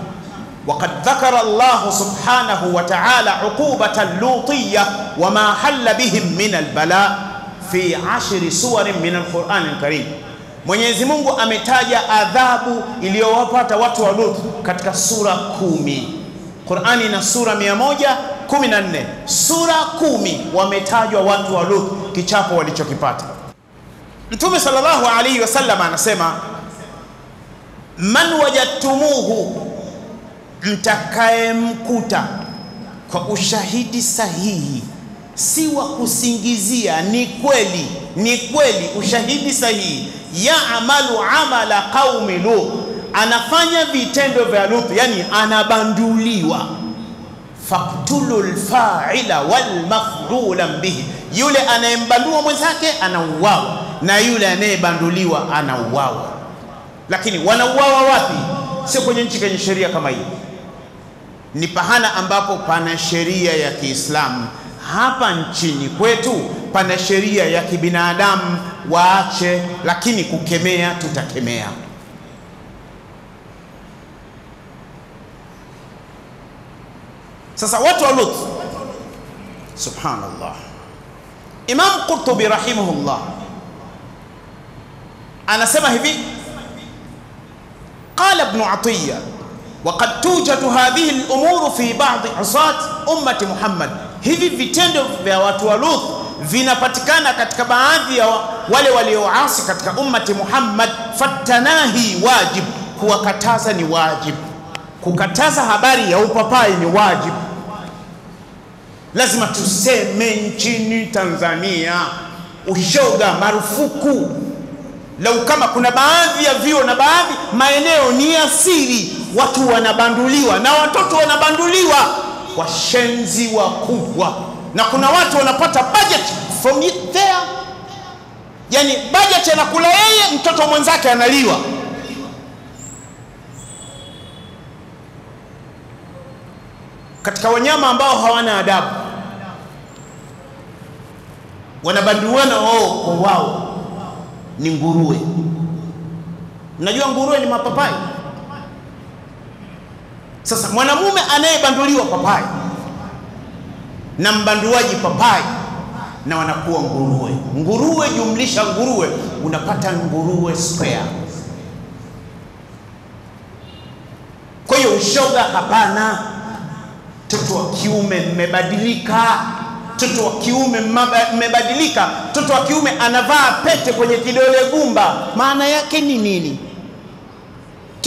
Waqad dhakara Allah subhanahu wa ta'ala uqubata lutiya wa ma halla bihim min albala fi ashri suwarin min alqurani alkarim, Mwenyezi Mungu ametaja adhabu iliyowapata watu wa Lut katika sura kumi. Qur'ani ina sura 114, sura kumi wametajwa watu wa Lut, kichapo walichokipata. Mtume sallallahu alaihi wasallam anasema man wajadtumuhu, mtakayemkuta kwa ushahidi sahihi, si wa kusingizia, ni kweli, ni kweli, ushahidi sahihi, ya amalu amala qaumi Lut, anafanya vitendo vya Lut, yani anabanduliwa. Faktulu lfaila walmafula bihi, yule anayembandua mwenzake anauawa na yule anayebanduliwa anauawa. Lakini wanauawa wapi? Sio kwenye nchi kwenye sheria kama hii, ni pahala ambapo pana sheria ya Kiislamu. Hapa nchini kwetu pana sheria ya kibinadamu, waache, lakini kukemea tutakemea. Sasa watu wa Lut, subhanallah, Imam Qurtubi rahimahullah anasema hivi, qala Ibn Atiyya waqad tujadu hadhihi al-umur fi ba'd usat ummati Muhammad, hivi vitendo vya watu wa Luth vinapatikana katika baadhi ya wale walioasi katika ummati Muhammad. Fatanahi wajib, kuwakataza ni wajib. Kukataza habari ya upapai ni wajib, lazima tuseme nchini Tanzania ushoga marufuku. Lau kama kuna baadhi ya vyuo na baadhi maeneo ni asiri, watu wanabanduliwa na watoto wanabanduliwa, washenzi wakubwa, na kuna watu wanapata budget from it there, yani budget anakula yeye, mtoto mwenzake analiwa. Katika wanyama ambao hawana adabu, wanabanduana wao kwa wao ni nguruwe. Mnajua nguruwe ni mapapai. Sasa mwanamume anayebanduliwa papai na mbanduaji papai, na wanakuwa nguruwe. Nguruwe jumlisha nguruwe, unapata nguruwe square. Kwa hiyo ushoga hapana. Mtoto wa kiume mmebadilika mtoto wa kiume mmebadilika. Mtoto wa kiume anavaa pete kwenye kidole gumba, maana yake ni nini?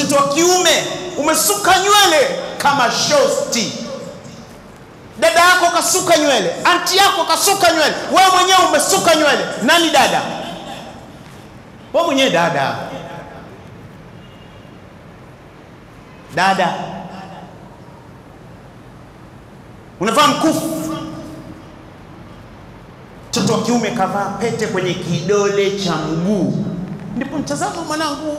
Mtoto wa kiume umesuka nywele kama shosti, dada yako kasuka nywele, anti yako kasuka nywele, wewe mwenyewe umesuka nywele. Nani dada? Wewe mwenyewe dada, dada. Unavaa mkufu? Mtoto wa kiume kavaa pete kwenye kidole cha mguu, ndipo mtazama mwanangu,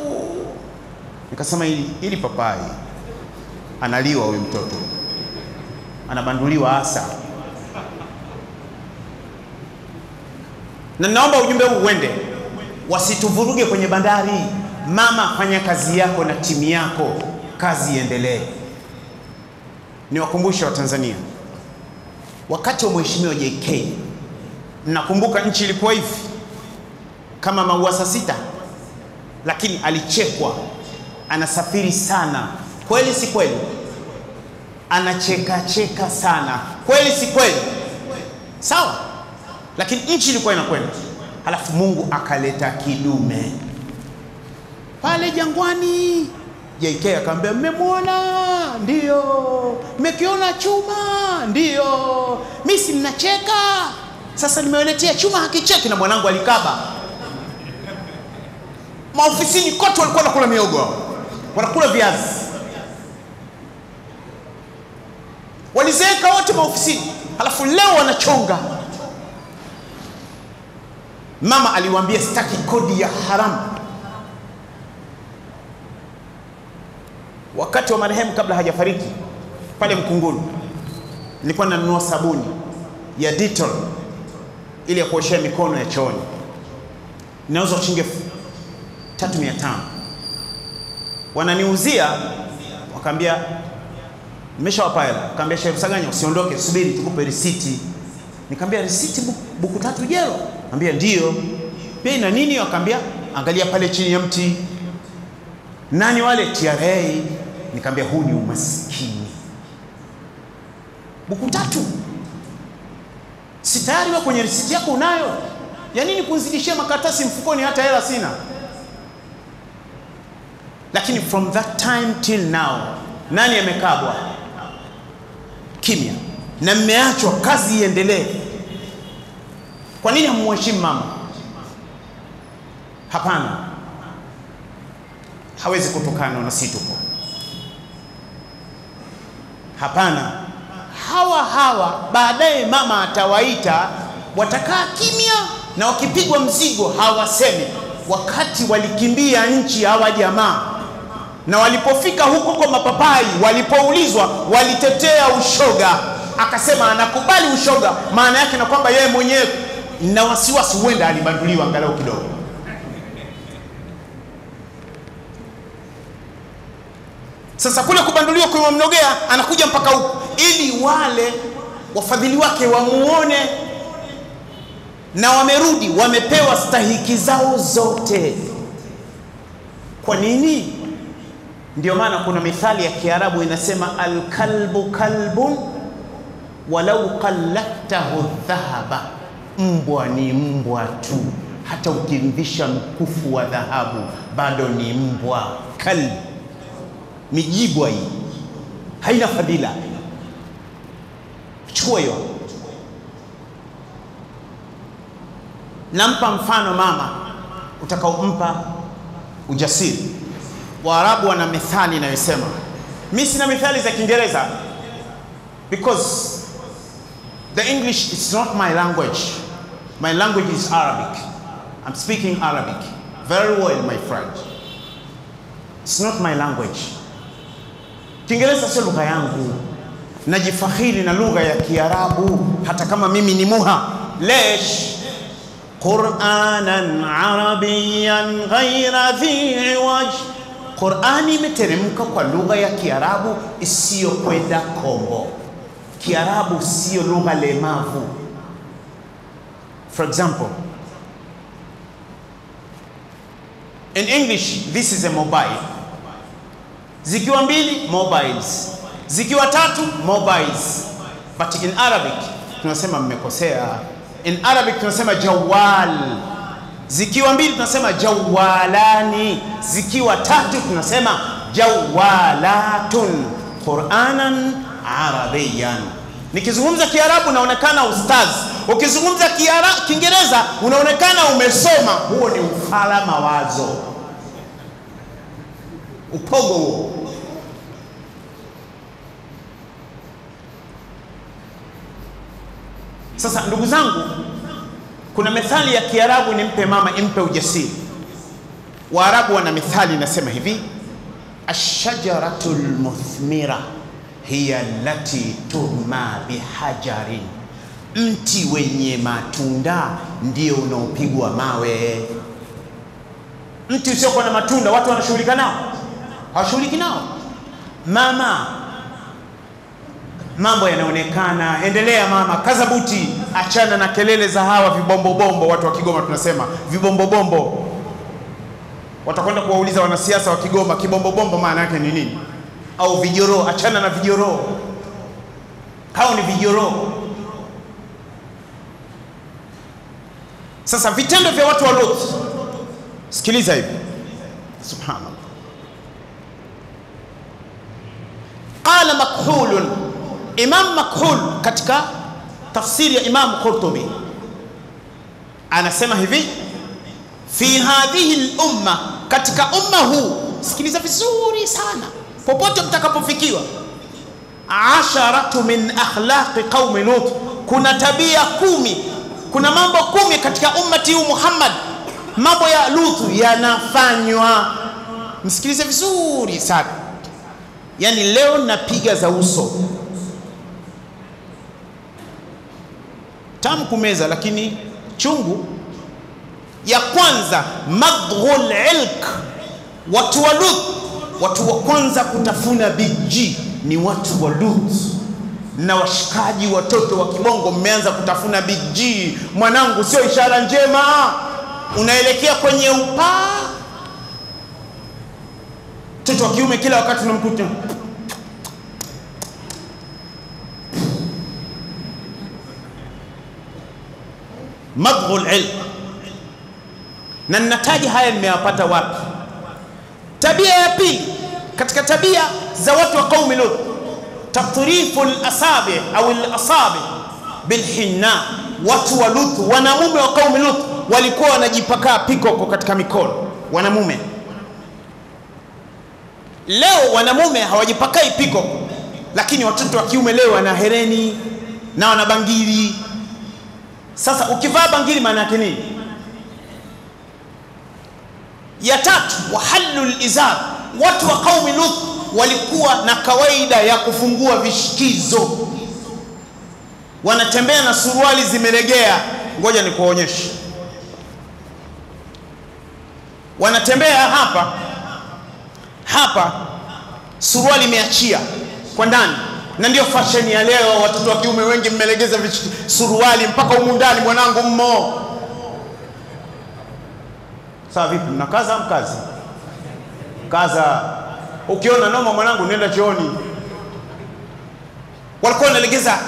nikasema ili ili papai analiwa huyu mtoto, anabanduliwa hasa. Na naomba ujumbe huu uende, wasituvuruge kwenye bandari. Mama, fanya kazi yako na timu yako, kazi iendelee. Niwakumbushe Watanzania, wakati wa Mheshimiwa JK Mnakumbuka nchi ilikuwa hivi kama mauasa sita, lakini alichekwa, anasafiri sana. Kweli si kweli? Anacheka cheka sana. Kweli si kweli? Sawa, lakini nchi ilikuwa inakwenda, halafu Mungu akaleta kidume pale jangwani. JK akamwambia, mmemwona? Ndio. Mmekiona chuma? Ndio. Mimi si mnacheka sasa nimewaletea chuma hakicheki, na mwanangu alikaba. Maofisini kote walikuwa nakula miogo, wanakula viazi, walizeeka wote maofisini, halafu leo wanachonga. Mama aliwaambia sitaki kodi ya haramu. Wakati wa marehemu, kabla hajafariki, pale Mkunguni nilikuwa nanunua sabuni ya Dettol ili ya kuoshea mikono ya chooni, inauzwa shilingi elfu tatu mia tano. Wananiuzia wakaambia, nimeshawapa hela. Wakaambia Sheikh Rusaganya, usiondoke, subiri tukupe risiti. Nikamwambia risiti buku, buku tatu jero? Ambia ndio. Bei na nini? Wakaambia angalia pale chini ya mti, nani wale? TRA. Nikamwambia huu ni umaskini. Buku tatu, si tayari wewe kwenye risiti yako unayo? Ya nini kunzidishia makaratasi mfukoni, hata hela sina? Lakini from that time till now, nani amekaa amekabwa? Kimya, na mmeachwa kazi iendelee. Kwa nini hamuheshimu mama? Hapana, hawezi kutokana na sisi tupo. Hapana, hawa hawa baadaye mama atawaita, watakaa kimya, na wakipigwa mzigo hawasemi. Wakati walikimbia nchi hawa jamaa, na walipofika huko kwa mapapai, walipoulizwa walitetea ushoga, akasema anakubali ushoga. Maana yake na kwamba yeye mwenyewe na wasiwasi, huenda alibanduliwa angalau kidogo. Sasa kule kubanduliwa kumemnogea, anakuja mpaka huku ili wale wafadhili wake wamuone, na wamerudi wamepewa stahiki zao zote. Kwa nini? Ndio maana kuna mithali ya Kiarabu inasema, alkalbu kalbun walau qallaftahu dhahaba, mbwa ni mbwa tu, hata ukimvisha mkufu wa dhahabu bado ni mbwa. Kalbu mijibwa hii haina fadhila. Chukua hiyo. Nampa mfano mama utakaompa ujasiri. Waarabu wana methali inayosema, mi sina methali za Kiingereza because the English is not my language. My language is Arabic. I'm speaking Arabic very well my friend. It's not my language. Kiingereza sio lugha yangu, najifakhiri na lugha ya Kiarabu hata kama mimi ni muha. Lesh Qur'anan arabiyan ghaira dhi iwaj, Qur'ani imeteremka kwa lugha ya Kiarabu isiyokwenda kombo. Kiarabu siyo lugha lemavu. For example, in English this is a mobile zikiwa mbili mobiles, zikiwa tatu mobiles, but in Arabic tunasema mmekosea. In Arabic tunasema jawal, zikiwa mbili tunasema jawalani, zikiwa tatu tunasema jawalatun. Quranan arabiyan. Nikizungumza Kiarabu unaonekana ustaz, ukizungumza Kiingereza unaonekana umesoma. Huo ni ufala mawazo upogo huo. Sasa ndugu zangu, kuna methali ya Kiarabu, nimpe mama impe ujasiri. Waarabu wana methali inasema hivi, ashajaratu lmuthmira hiya lati turma bihajarin, mti wenye matunda ndio unaopigwa mawe. Mti usiokuwa na matunda watu wanashughulika nao hawashughuliki nao. Mama, mambo yanaonekana, endelea mama, kaza buti, achana na kelele za hawa vibombobombo. Watu wa Kigoma tunasema vibombobombo. Watakwenda kuwauliza wanasiasa wa Kigoma, kibombobombo maana yake ni nini? Au vijoroo? achana na vijoroo, hao ni vijoroo. Sasa vitendo vya watu wa Lot, sikiliza hivi, subhanallah Qala Makhulun, Imam Makhul katika tafsiri ya Imam Qurtubi. Anasema hivi, fi hadhihi lumma, katika umma huu, sikiliza vizuri sana, popote mtakapofikiwa, asharatu min akhlaqi qaumi Lut, kuna tabia kumi, kuna mambo kumi katika ummati huu Muhammad, mambo ya Lutu yanafanywa. Msikilize vizuri sana. Yani leo napiga za uso tamu kumeza, lakini chungu. Ya kwanza madghul ilk, watu wa Lut, watu wa kwanza kutafuna biji ni watu wa Lut. Na washikaji, watoto wa Kibongo, mmeanza kutafuna biji, Mwanangu, sio ishara njema. unaelekea kwenye upaa. Mtoto wa kiume kila wakati unamkuta madghul ilm. Na ninataja haya nimeyapata wapi? Tabia ya pili katika tabia za watu wa qaumi Lut, tatrifu lasabi au lasabi bilhinna. Watu wa Lut, wanamume wa qaumi Lut walikuwa wanajipakaa pikoko katika mikono, wanamume. Leo wanamume hawajipakai pikoko, lakini watoto wa kiume leo wana hereni na wana bangili. Sasa ukivaa bangili maana yake nini? Ya tatu, wahallu lizar. Watu wa kaumi Lut walikuwa na kawaida ya kufungua vishikizo, wanatembea na suruali zimelegea. Ngoja nikuonyeshe, wanatembea hapa hapa, suruali imeachia kwa ndani, na ndio fashion ya leo. Watoto wa kiume wengi mmelegeza suruali mpaka humu ndani, mwanangu mmo Sawa vipi? Mnakaza mkazi kaza. Ukiona noma mwanangu, nenda chooni. Walikuwa wanalegeza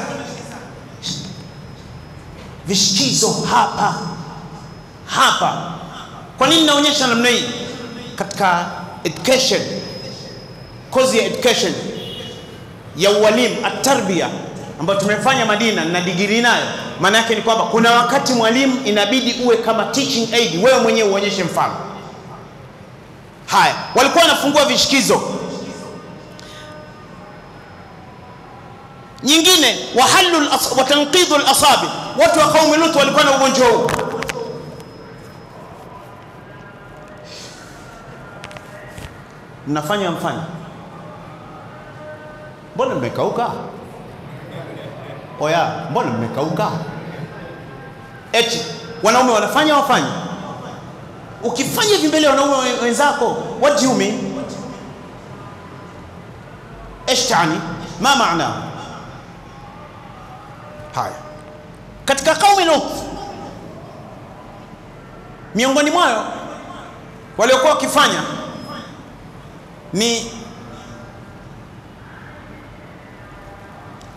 vishikizo hapa hapa. Kwa nini naonyesha namna hii? Katika education, kozi ya education ya ualimu atarbia ambayo tumefanya Madina na digiri nayo, maana yake ni kwamba kuna wakati mwalimu inabidi uwe kama teaching aid, wewe mwenyewe uonyeshe mfano. Haya, walikuwa wanafungua vishikizo. Nyingine, wahallu wa tanqidhu al-asabi. Watu wa kaumi Lut walikuwa na ugonjwa huu. Mnafanya mfanya, mbona mmekauka? Oya, mbona mmekauka? Eti wanaume wanafanya wafanye. Ukifanya hivi mbele wanaume wenzako, what do you mean? Ish tani ma maana haya katika kaumi Lut, miongoni mwayo waliokuwa wakifanya ni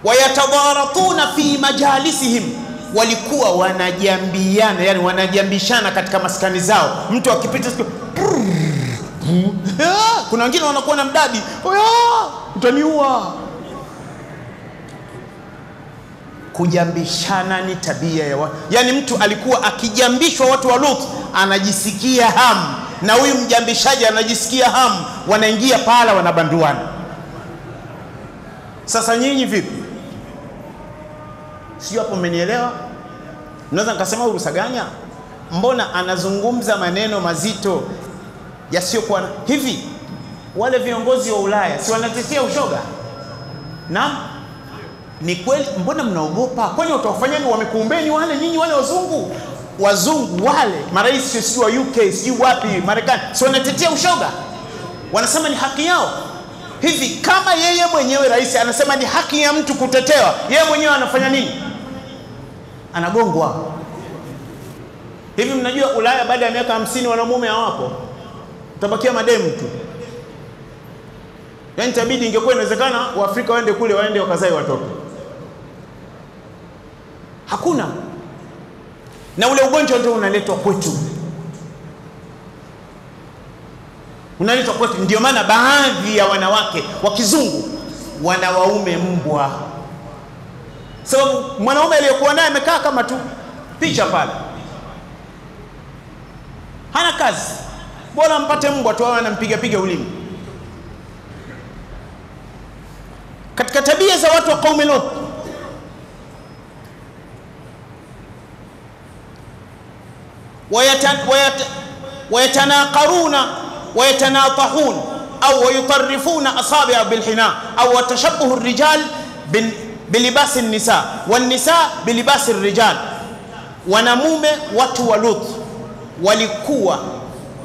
wayatadharatuna fi majalisihim, walikuwa wanajambiana, yani wanajambishana katika maskani zao. Mtu akipita siku kuna wengine wanakuwa na mdadi, utaniua. Kujambishana ni tabia ya wa... yani mtu alikuwa akijambishwa, watu wa Lut anajisikia hamu, na huyu mjambishaji anajisikia hamu, wanaingia pahala wanabanduana. Sasa nyinyi vipi? Sijui hapo mmenielewa. Naweza nikasema Rusaganya, mbona anazungumza maneno mazito yasiyokuwa hivi. Wale viongozi wa Ulaya si wanatetea ushoga? Naam, ni kweli. Mbona mnaogopa? Kwani watawafanyani? Wamekuumbeni wale nyinyi, wale wazungu wazungu wale marais sijui wa UK sijui wapi Marekani, si wanatetea ushoga? Wanasema ni haki yao. Hivi kama yeye mwenyewe rais anasema ni haki ya mtu kutetewa, yeye mwenyewe anafanya nini? Anagongwa. Hivi mnajua Ulaya baada ya miaka hamsini wanaume hawapo, utabakia mademu tu. Yaani itabidi, ingekuwa inawezekana Waafrika waende kule, waende wakazae watoto. Hakuna, na ule ugonjwa ndio unaletwa kwetu unaletwa kwetu. Ndio maana baadhi ya wanawake wa kizungu wana waume mbwa, sababu so, mwanaume aliyekuwa naye amekaa kama tu picha pale, hana kazi, bora mpate mbwa tu awe anampiga piga ulimi. Katika tabia za watu wa kaumi Lot, wayatanaqaruna wayatanatahun au wayutarifuna asabia bilhina au watashabuhu rijal bilibasi nisa wanisa bilibasi rijal. Wanamume watu wa Lut walikuwa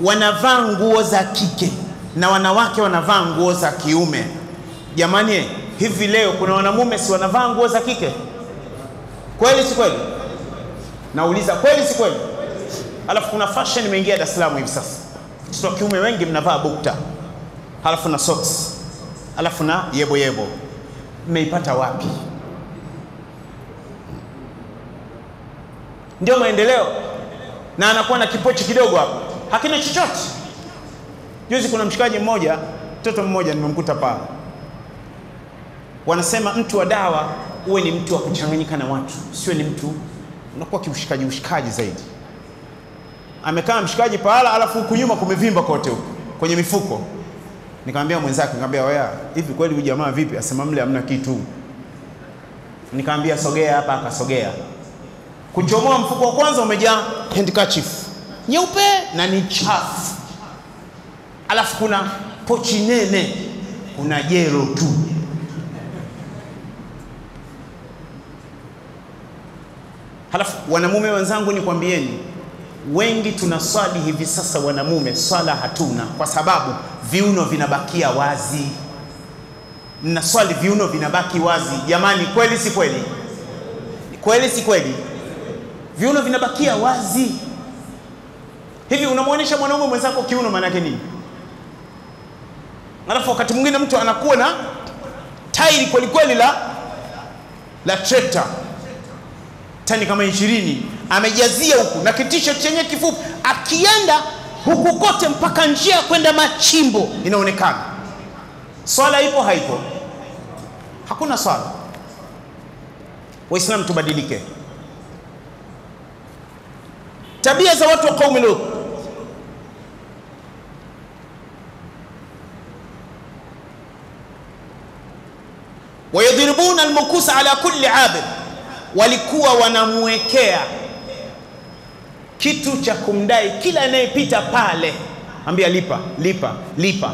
wanavaa nguo za kike na wanawake wanavaa nguo za kiume. Jamani, hivi leo kuna wanamume si wanavaa nguo za kike? Kweli si kweli? Nauliza, kweli si kweli? Alafu kuna fashion imeingia Dar es Salaam hivi sasa, watoto wa kiume wengi mnavaa bukta, halafu na socks, halafu na yebo yebo. Mmeipata wapi? Ndio maendeleo, na anakuwa na kipochi kidogo hapo, hakina chochote. Juzi kuna mshikaji mmoja, mtoto mmoja nimemkuta pale, wanasema mtu wa dawa uwe ni mtu wa kuchanganyika na watu, sio ni mtu unakuwa kiushikaji ushikaji zaidi. Amekaa mshikaji pahala, alafu huku nyuma kumevimba kote huko kwenye mifuko. Nikamwambia mwenzake, nikamwambia wewe, hivi kweli huyu jamaa vipi? Asema mle hamna kitu. Nikamwambia sogea hapa, akasogea. Kuchomoa mfuko wa kwanza umejaa handkerchief nyeupe na ni chafu, alafu kuna pochi nene, kuna jero tu. Halafu wanamume wenzangu, nikwambieni, wengi tunaswali hivi sasa, wanamume swala hatuna, kwa sababu viuno vinabakia wazi. Mnaswali viuno vinabaki wazi. Jamani, kweli si kweli? Kweli si kweli? Viuno vinabakia wazi. Hivi unamwonyesha mwanaume mwenzako kiuno, maana yake nini? Alafu wakati mwingine mtu anakuwa na tairi kweli kweli la la trekta tani kama ishirini amejazia huku na kitisho chenye kifupi, akienda huku kote mpaka njia ya kwenda machimbo inaonekana. Swala ipo haipo? Hakuna swala. Waislamu tubadilike. Tabia za watu wa qaumi Lut. wayadhribuna almukusa ala kulli abid walikuwa wanamwekea kitu cha kumdai kila anayepita pale, ambia lipa lipa lipa.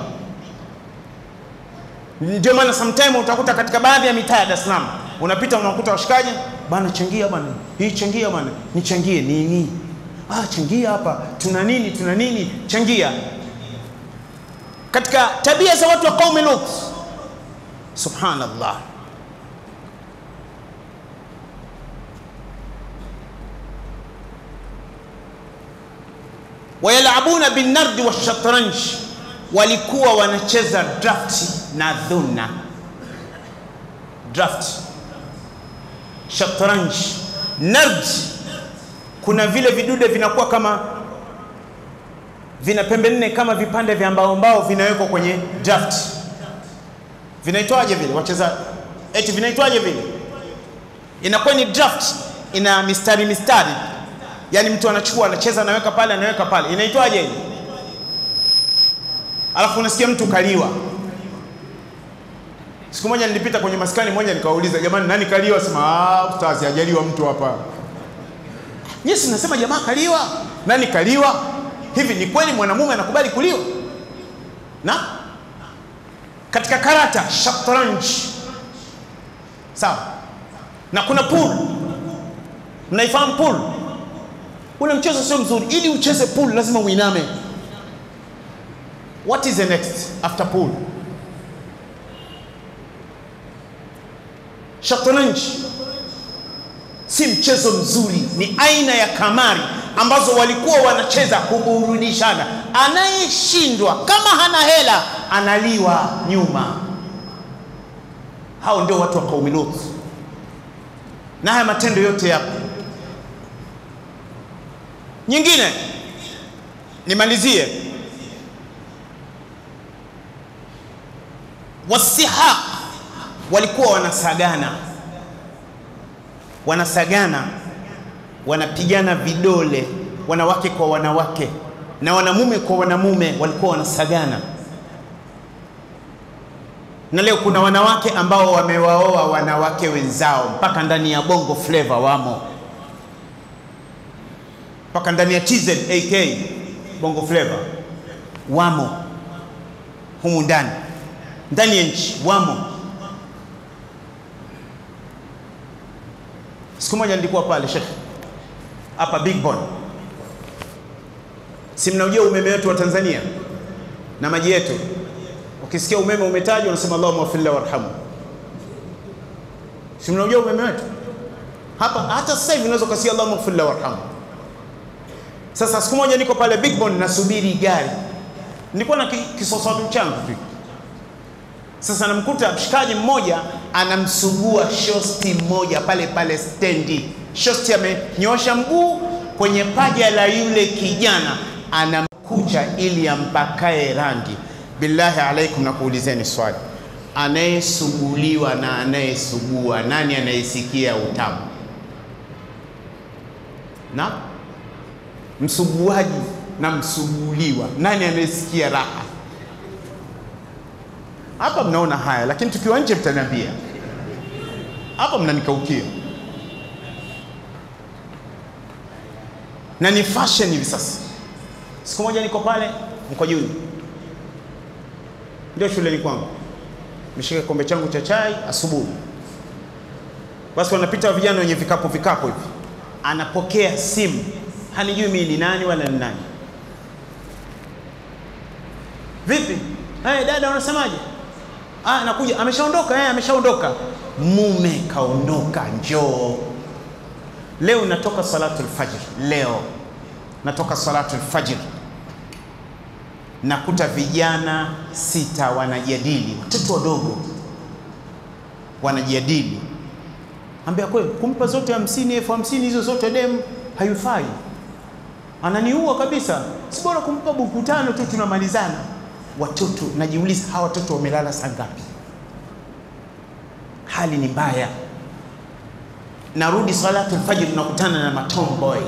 Ndio maana sometime utakuta katika baadhi ya mitaa ya Dar es Salaam unapita unakuta washikaji bana, changia bana, hii changia bana, nichangie nini? Ah, changia hapa, tuna nini, tuna nini, changia. Katika tabia za watu wa kaumi Lut, subhanallah. Wayalabuna binardi washatranj, walikuwa wanacheza draft na dhuna. Draft, shatranj, nard, kuna vile vidude vinakuwa kama vina pembe nne kama vipande vya mbao mbao vinawekwa kwenye draft. Vinaitwaje vile wacheza, eti vinaitwaje vile? Inakuwa ni draft, ina mistari mistari Yaani mtu anachukua anacheza, anaweka pale, anaweka pale, inaitwaje ile? Alafu unasikia mtu kaliwa. Siku moja nilipita kwenye maskani moja, nikawauliza jamani, nani kaliwa? Sema ah, ustazi, hajaliwa mtu hapa. Yes, nasema jamaa kaliwa. Nani kaliwa? Hivi ni kweli mwanamume anakubali kuliwa? Na katika karata shatranj, sawa, na kuna pool. Mnaifahamu pool? Ule mchezo sio mzuri. Ili ucheze pool lazima uiname. What is the next after pool? Shatranj si mchezo mzuri, ni aina ya kamari ambazo walikuwa wanacheza kuburudishana. Anayeshindwa kama hana hela analiwa nyuma. Hao ndio watu wa kaumi Lutu, na haya matendo yote yapo nyingine nimalizie, wasihaq walikuwa wanasagana, wanasagana, wanapigana vidole, wanawake kwa wanawake na wanamume kwa wanamume, walikuwa wanasagana. Na leo kuna wanawake ambao wamewaoa wanawake wenzao, mpaka ndani ya bongo flava wamo mpaka ndani ya TZ AK bongo flava wamo humu ndani ndani ya nchi wamo. Siku moja nilikuwa pale Sheikh hapa Big Bon, si mnaujua umeme wetu wa Tanzania na maji yetu. Ukisikia umeme umetajwa unasema Allahumma wafillah warhamu. Si mnaujua umeme wetu hapa, hata sasa hivi unaweza ukasikia Allahumma wafillah warhamu Sasa siku moja niko pale Big Bond nasubiri gari, nilikuwa na ki- kisosadu changu tu. Sasa namkuta mshikaji mmoja anamsugua shosti mmoja pale pale stendi. Shosti amenyosha mguu kwenye paja la yule kijana, anamkucha ili ampakae rangi. Billahi alaikum, nakuulizeni swali, anayesuguliwa na anayesugua, nani anayesikia utamu? Na msuguaji na msuguliwa, nani anayesikia raha? Hapa mnaona haya, lakini tukiwa nje mtaniambia. Hapa mnanikaukia, na ni fashion hivi sasa. Siku moja niko pale Mkwajuni, ndio shuleni kwangu, nimeshika kikombe changu cha chai asubuhi. Basi wanapita vijana wenye vikapu vikapu hivi, anapokea simu, hanijui mimi ni nani wala ni nani. Vipi? Hey, dada unasemaje? Ah, nakuja. Ameshaondoka eh, ameshaondoka. Mume kaondoka, njoo. Leo natoka salatul fajr. Leo natoka salatu fajr, nakuta vijana sita wanajadili, watoto wadogo wanajadili. Ambia kweli, kumpa zote hamsini elfu hamsini hizo zote dem haifai, ananiua kabisa. Si bora kumpa buku tano tu tunamalizana Watoto najiuliza, hawa watoto wamelala saa ngapi? Hali ni mbaya. Narudi salatul fajr, nakutana na matomboy,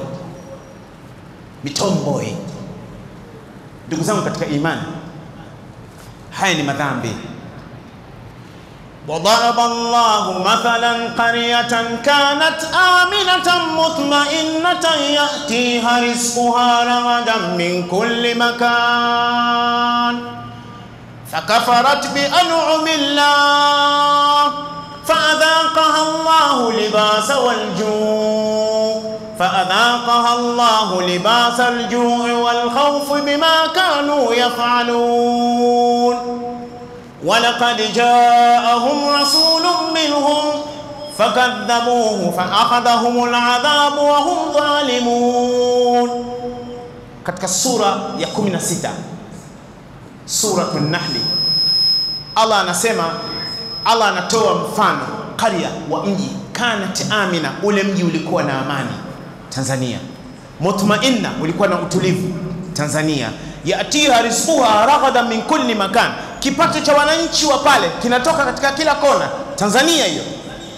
mitomboy. Ndugu zangu katika imani, haya ni madhambi. وضرب الله مثلا قرية كانت آمنة مطمئنة يأتيها رزقها رغدا من كل مكان فكفرت بأنعم الله فأذاقها الله لباس والجوع فأذاقها الله لباس الجوع والخوف بما كانوا يفعلون. ولقد جاءهم رسول منهم فكذبوه فأخذهم العذاب وهم ظالمون. Katika sura ya 16 suratu Nahli, Allah anasema, Allah anatoa mfano qarya wa mji, kanat amina, ule mji ulikuwa na amani. Tanzania. Mutmainna, ulikuwa na utulivu. Tanzania. Yatiha rizquha raghadan min kulli makan, kipato cha wananchi wa pale kinatoka katika kila kona. Tanzania hiyo.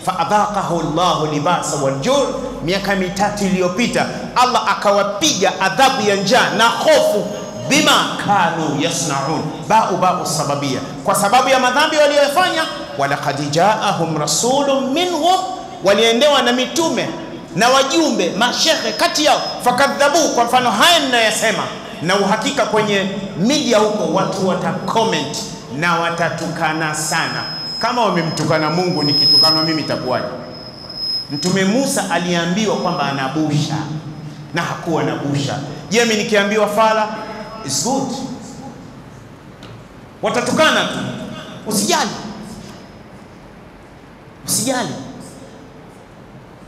Faadhaqahu llahu libasa waljur, miaka mitatu iliyopita Allah akawapiga adhabu ya njaa na hofu bima kanu yasnaun, bau bau sababia, kwa sababu ya madhambi waliyofanya. Walaqad jaahum rasulun minhum, waliendewa na mitume na wajumbe mashehe kati yao, fakadhabu. Kwa mfano haya ninayasema na uhakika, kwenye media huko watu watacomment na watatukana sana. Kama wamemtukana Mungu, nikitukanwa mimi itakuwaje? Mtume Musa aliambiwa kwamba anabusha na hakuwa na busha. Je, mimi nikiambiwa fala is good? Watatukana tu, usijali, usijali.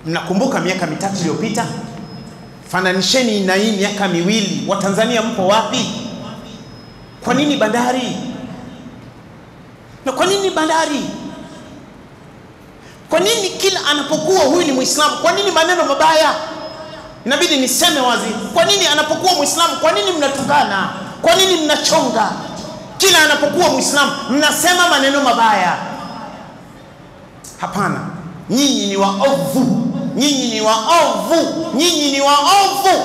Mnakumbuka miaka mitatu iliyopita? Fananisheni na hii miaka miwili, Watanzania mpo wapi? Kwa nini bandari? Na kwa nini bandari? Kwa nini kila anapokuwa huyu ni Muislamu, kwa nini maneno mabaya? Inabidi niseme wazi, kwa nini anapokuwa Muislamu, kwa nini mnatukana? Kwa nini mnachonga? Kila anapokuwa Muislamu mnasema maneno mabaya. Hapana, nyinyi ni waovu, nyinyi ni waovu, nyinyi ni waovu,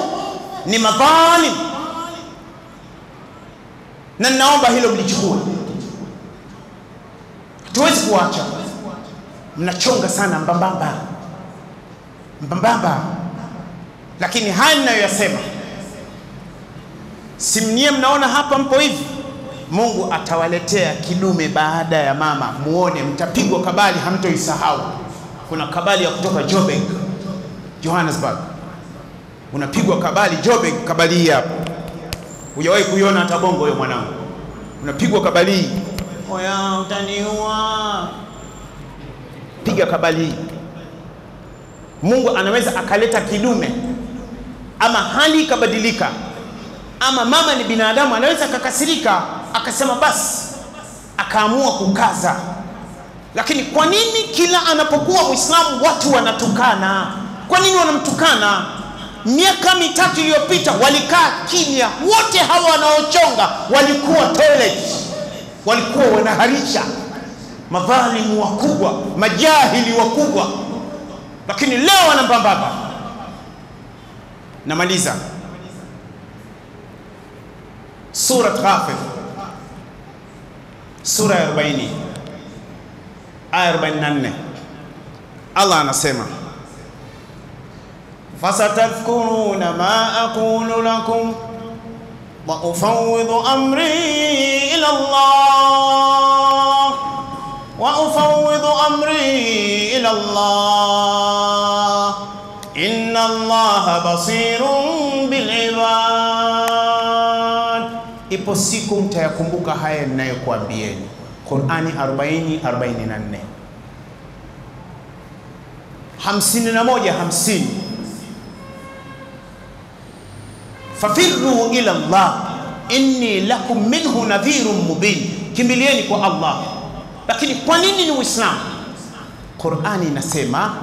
ni madhalim, na ninaomba hilo mlichukue. Hatuwezi kuacha. Mnachonga sana mbambamba mbambamba, lakini haya ninayoyasema, simnie, mnaona hapa mpo hivi, Mungu atawaletea kidume baada ya mama, muone, mtapigwa kabali, hamtoisahau. Kuna kabali ya kutoka Joburg, Johannesburg, unapigwa kabali Joburg. Kabali hii hapo. hujawahi kuiona hata Bongo huyo mwanangu, unapigwa kabali hii. Oya, utaniua piga kabali hii. Mungu anaweza akaleta kidume ama hali ikabadilika, ama mama ni binadamu, anaweza akakasirika akasema basi, akaamua kukaza. Lakini kwa nini kila anapokuwa Muislamu watu wanatukana? Kwa nini wanamtukana? Miaka mitatu iliyopita walikaa kimya, wote hawa wanaochonga walikuwa toilet, walikuwa wanaharisha, madhalimu wakubwa, majahili wakubwa, lakini leo wanapambana. Namaliza Surat Ghafir, sura ya 40 aya 44, Allah anasema fasatadhkuruna ma aqulu lakum wa ufawidhu amri ila Allah wa ufawidhu amri ila Allah inna Allaha basirun bil ibad. Ipo siku mtayakumbuka haya ninayokuambieni. Qurani 40 44 hamsini ila Allah inni lakum minhu nadhirun mubin, kimbilieni kwa Allah. Lakini kwa nini ni Uislamu? Qurani inasema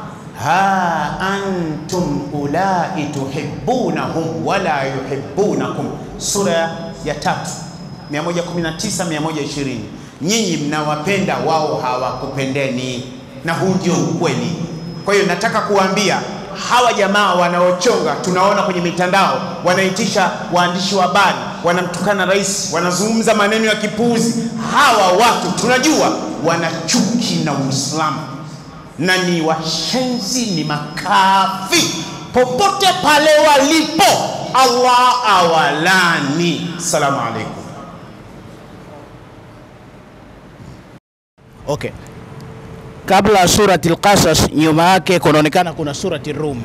ha antum ulai tuhibbunahum wala yuhibbunakum, sura ya tatu 119 120. Nyinyi mnawapenda wao hawakupendeni, na huu ndio ukweli. Kwa hiyo nataka kuwaambia hawa jamaa wanaochonga, tunaona kwenye mitandao, wanaitisha waandishi wa habari, wanamtukana rais, wanazungumza maneno ya kipuuzi. Hawa watu tunajua wana chuki na Uislamu na ni washenzi, ni makafi popote pale walipo, Allah awalani. Salamu alaikum.
Okay. Kabla ya surati Al-Qasas nyuma yake kunaonekana kuna surati Rum,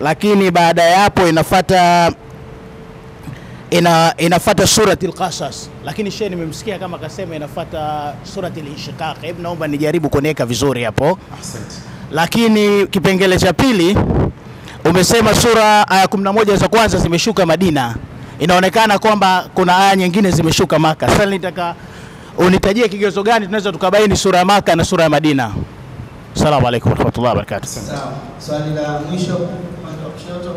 lakini baada ya hapo inafata ina, inafata surati Al-Qasas, lakini shehe nimemsikia kama akasema inafata surati Al-Inshiqaq. Hebu naomba nijaribu kuniweka vizuri hapo.
Asante.
Lakini kipengele cha pili umesema sura aya 11 za kwanza zimeshuka Madina, inaonekana kwamba kuna aya nyingine zimeshuka Maka. Sasa nitaka unitajie kigezo gani tunaweza tukabaini sura ya Maka na sura ya Madina. Asalamu alaykum warahmatullahi wabarakatuh.
Sawa. Swali la mwisho upande wa kushoto,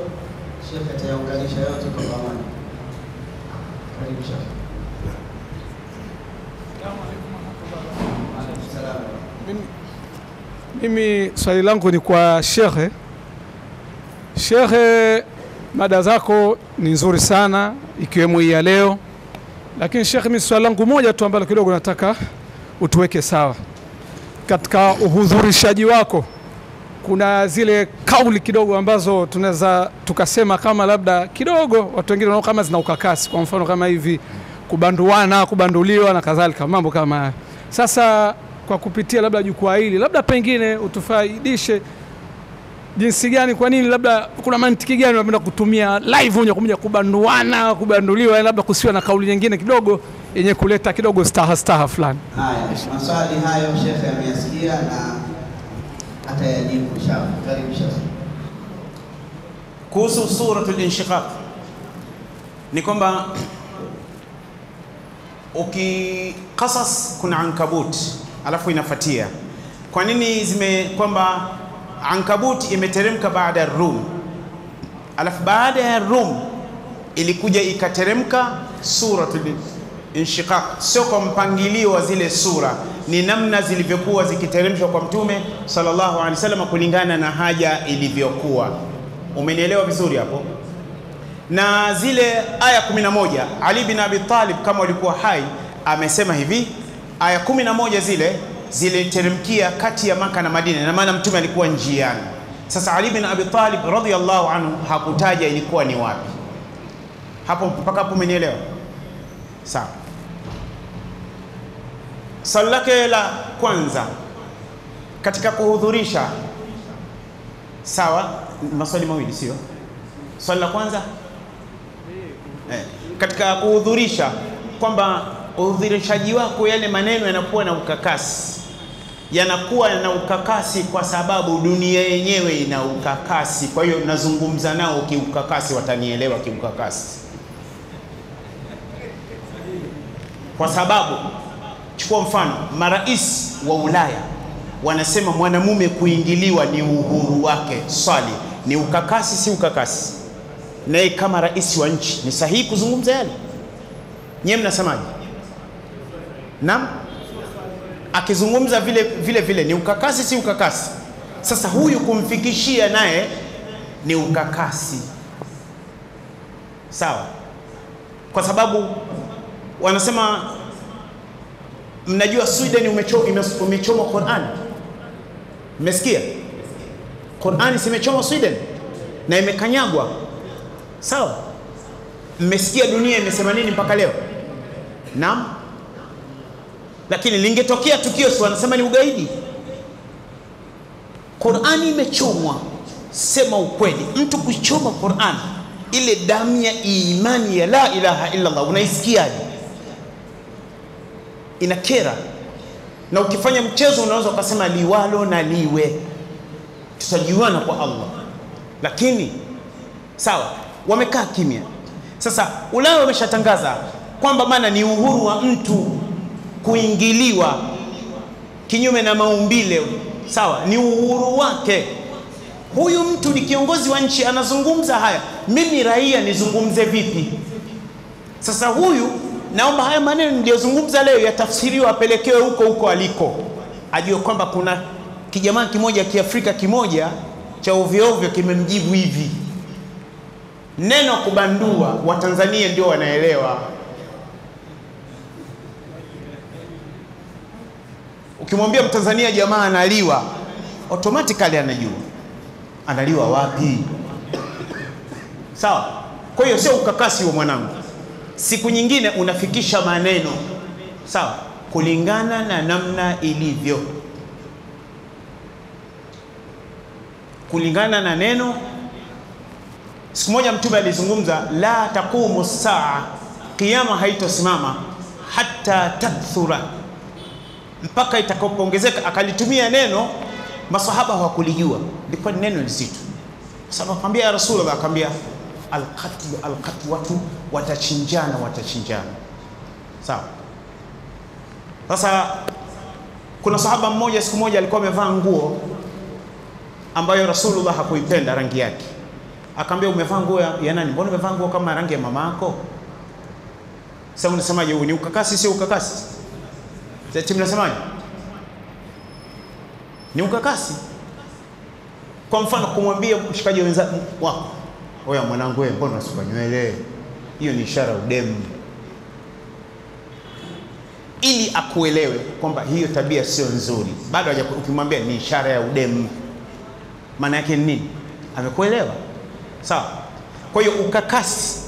Sheikh atayaunganisha yote kwa pamoja.
Mimi swali langu ni kwa shekhe. Shekhe, mada zako ni nzuri sana ikiwemo hii ya leo, lakini shekhe, mimi swali langu moja tu ambalo kidogo nataka utuweke sawa katika uhudhurishaji wako. Kuna zile kauli kidogo ambazo tunaweza tukasema kama labda kidogo watu wengine wanao kama zina ukakasi, kwa mfano kama hivi kubanduana, kubanduliwa na kadhalika, mambo kama haya. Sasa kwa kupitia labda jukwaa hili, labda pengine utufaidishe jinsi gani, kwa nini, labda kuna mantiki gani unapenda kutumia live moja kwa moja kubanduana, kubanduliwa, labda kusiwa na kauli nyingine kidogo yenye kuleta kidogo staha staha fulani.
Haya, maswali hayo shekhe ameyasikia na atayajibu inshallah. Karibu Sheikh.
Kuhusu suratul Inshiqaq ni kwamba ukikasas kuna ankabut alafu inafatia. Kwa nini zime kwamba ankabut imeteremka baada ya Rum, alafu baada ya Rum ilikuja ikateremka suratul Inshiqaq, sio kwa mpangilio wa zile sura, ni namna zilivyokuwa zikiteremshwa kwa Mtume sallallahu alaihi wasallam kulingana na haja ilivyokuwa. Umenielewa vizuri hapo? Na zile aya 11 Ali bin Abi Talib kama walikuwa hai amesema hivi, aya 11 zile ziliteremkia kati ya Maka na Madina, na maana Mtume alikuwa njiani. Sasa Ali bin Abi Talib radhiyallahu anhu hakutaja ilikuwa ni wapi. Hapo mpaka hapo umenielewa? Sawa. Swali lake la kwanza katika kuhudhurisha, sawa, maswali mawili sio? Swali la kwanza eh, katika kuhudhurisha kwamba uhudhurishaji wako yale maneno yanakuwa na ukakasi, yanakuwa na ukakasi kwa sababu dunia yenyewe ina ukakasi. Kwa hiyo nazungumza nao kiukakasi, watanielewa kiukakasi, kwa sababu chukua mfano, marais wa Ulaya wanasema mwanamume kuingiliwa ni uhuru wake. Swali, ni ukakasi si ukakasi? Naye kama rais wa nchi ni sahihi kuzungumza yale? Nyewe mnasemaje? Naam, akizungumza vile vile vile ni ukakasi si ukakasi? Sasa huyu kumfikishia naye ni ukakasi, sawa? Kwa sababu wanasema mnajua Sweden umecho- ime- umechomwa Qur'an. Mmesikia? Qur'ani simechoma Sweden na imekanyagwa. Sawa? Mmesikia dunia imesema nini mpaka leo? Naam. Lakini lingetokea tukio si wanasema ni ugaidi. Qur'ani imechomwa. Sema ukweli, mtu kuchoma Qur'an, ile damu ya imani ya la ilaha illa Allah unaisikiaje? Inakera na ukifanya mchezo unaweza ukasema liwalo na liwe, tutajuana kwa Allah. Lakini sawa, wamekaa kimya. Sasa Ulaya wameshatangaza kwamba maana ni uhuru wa mtu kuingiliwa kinyume na maumbile, sawa, ni uhuru wake. Huyu mtu ni kiongozi wa nchi, anazungumza haya, mimi raia nizungumze vipi? Sasa huyu naomba haya maneno niliyozungumza leo yatafsiriwa apelekewe huko huko aliko, ajue kwamba kuna kijamaa kimoja kiafrika kimoja cha ovyoovyo ovyo kimemjibu hivi. Neno kubandua, Watanzania ndio wanaelewa. Ukimwambia Mtanzania jamaa analiwa, automatically anajua analiwa wapi. Sawa. Kwa hiyo sio ukakasi wa mwanangu siku nyingine unafikisha maneno sawa, kulingana na namna ilivyo, kulingana na neno. Siku moja Mtume alizungumza, la taqumu saa, kiyama haitosimama hata takthura, mpaka itakapoongezeka. Akalitumia neno masahaba hawakulijua, ndipo neno lizito. Sasa akamwambia ya Rasulullah, akamwambia alqatlu alqatlu, watu watachinjana, watachinjana. Sawa. Sasa kuna sahaba mmoja siku moja alikuwa amevaa nguo ambayo Rasulullah hakuipenda rangi yake, akaambia umevaa nguo ya, nani? Mbona umevaa nguo kama rangi ya mama yako? Sasa unasemaje? Huu ni ukakasi, sio ukakasi? Sasa mnasemaje? Ni ukakasi. Kwa mfano kumwambia mshikaji wako Oya mwanangu, wewe mbona unasuka nywele? Hiyo ni ishara udemu, ili akuelewe kwamba hiyo tabia sio nzuri. Bado ukimwambia ni ishara ya udemu, maana yake ni nini? Amekuelewa sawa? Kwa hiyo ukakasi,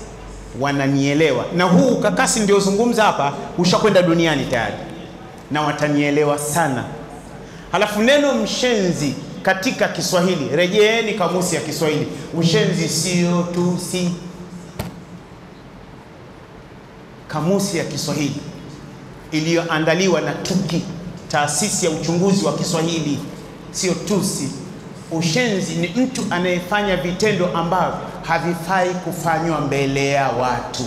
wananielewa na huu ukakasi ndiozungumza hapa, ushakwenda duniani tayari na watanielewa sana. Halafu neno mshenzi katika Kiswahili, rejeeni kamusi ya Kiswahili. Ushenzi sio tusi. Kamusi ya Kiswahili iliyoandaliwa na TUKI, taasisi ya uchunguzi wa Kiswahili, sio tusi. Ushenzi ni mtu anayefanya vitendo ambavyo havifai kufanywa mbele ya watu,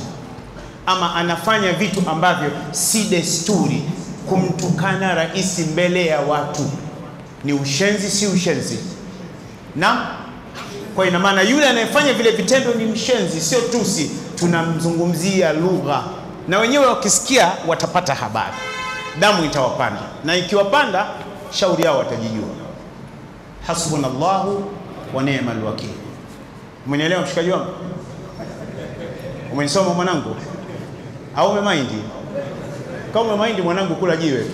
ama anafanya vitu ambavyo si desturi. Kumtukana rais mbele ya watu ni ushenzi, si ushenzi? Na kwa ina maana yule anayefanya vile vitendo ni mshenzi, sio tusi. Tunamzungumzia lugha, na wenyewe wakisikia watapata habari, damu itawapanda, na ikiwapanda, shauri yao watajijua. Hasbunallahu wa ni'mal wakil. Umenielewa mshikaji wangu? Umenisoma mwanangu, au umemaindi? Kama umemaindi mwanangu, kula jiwe.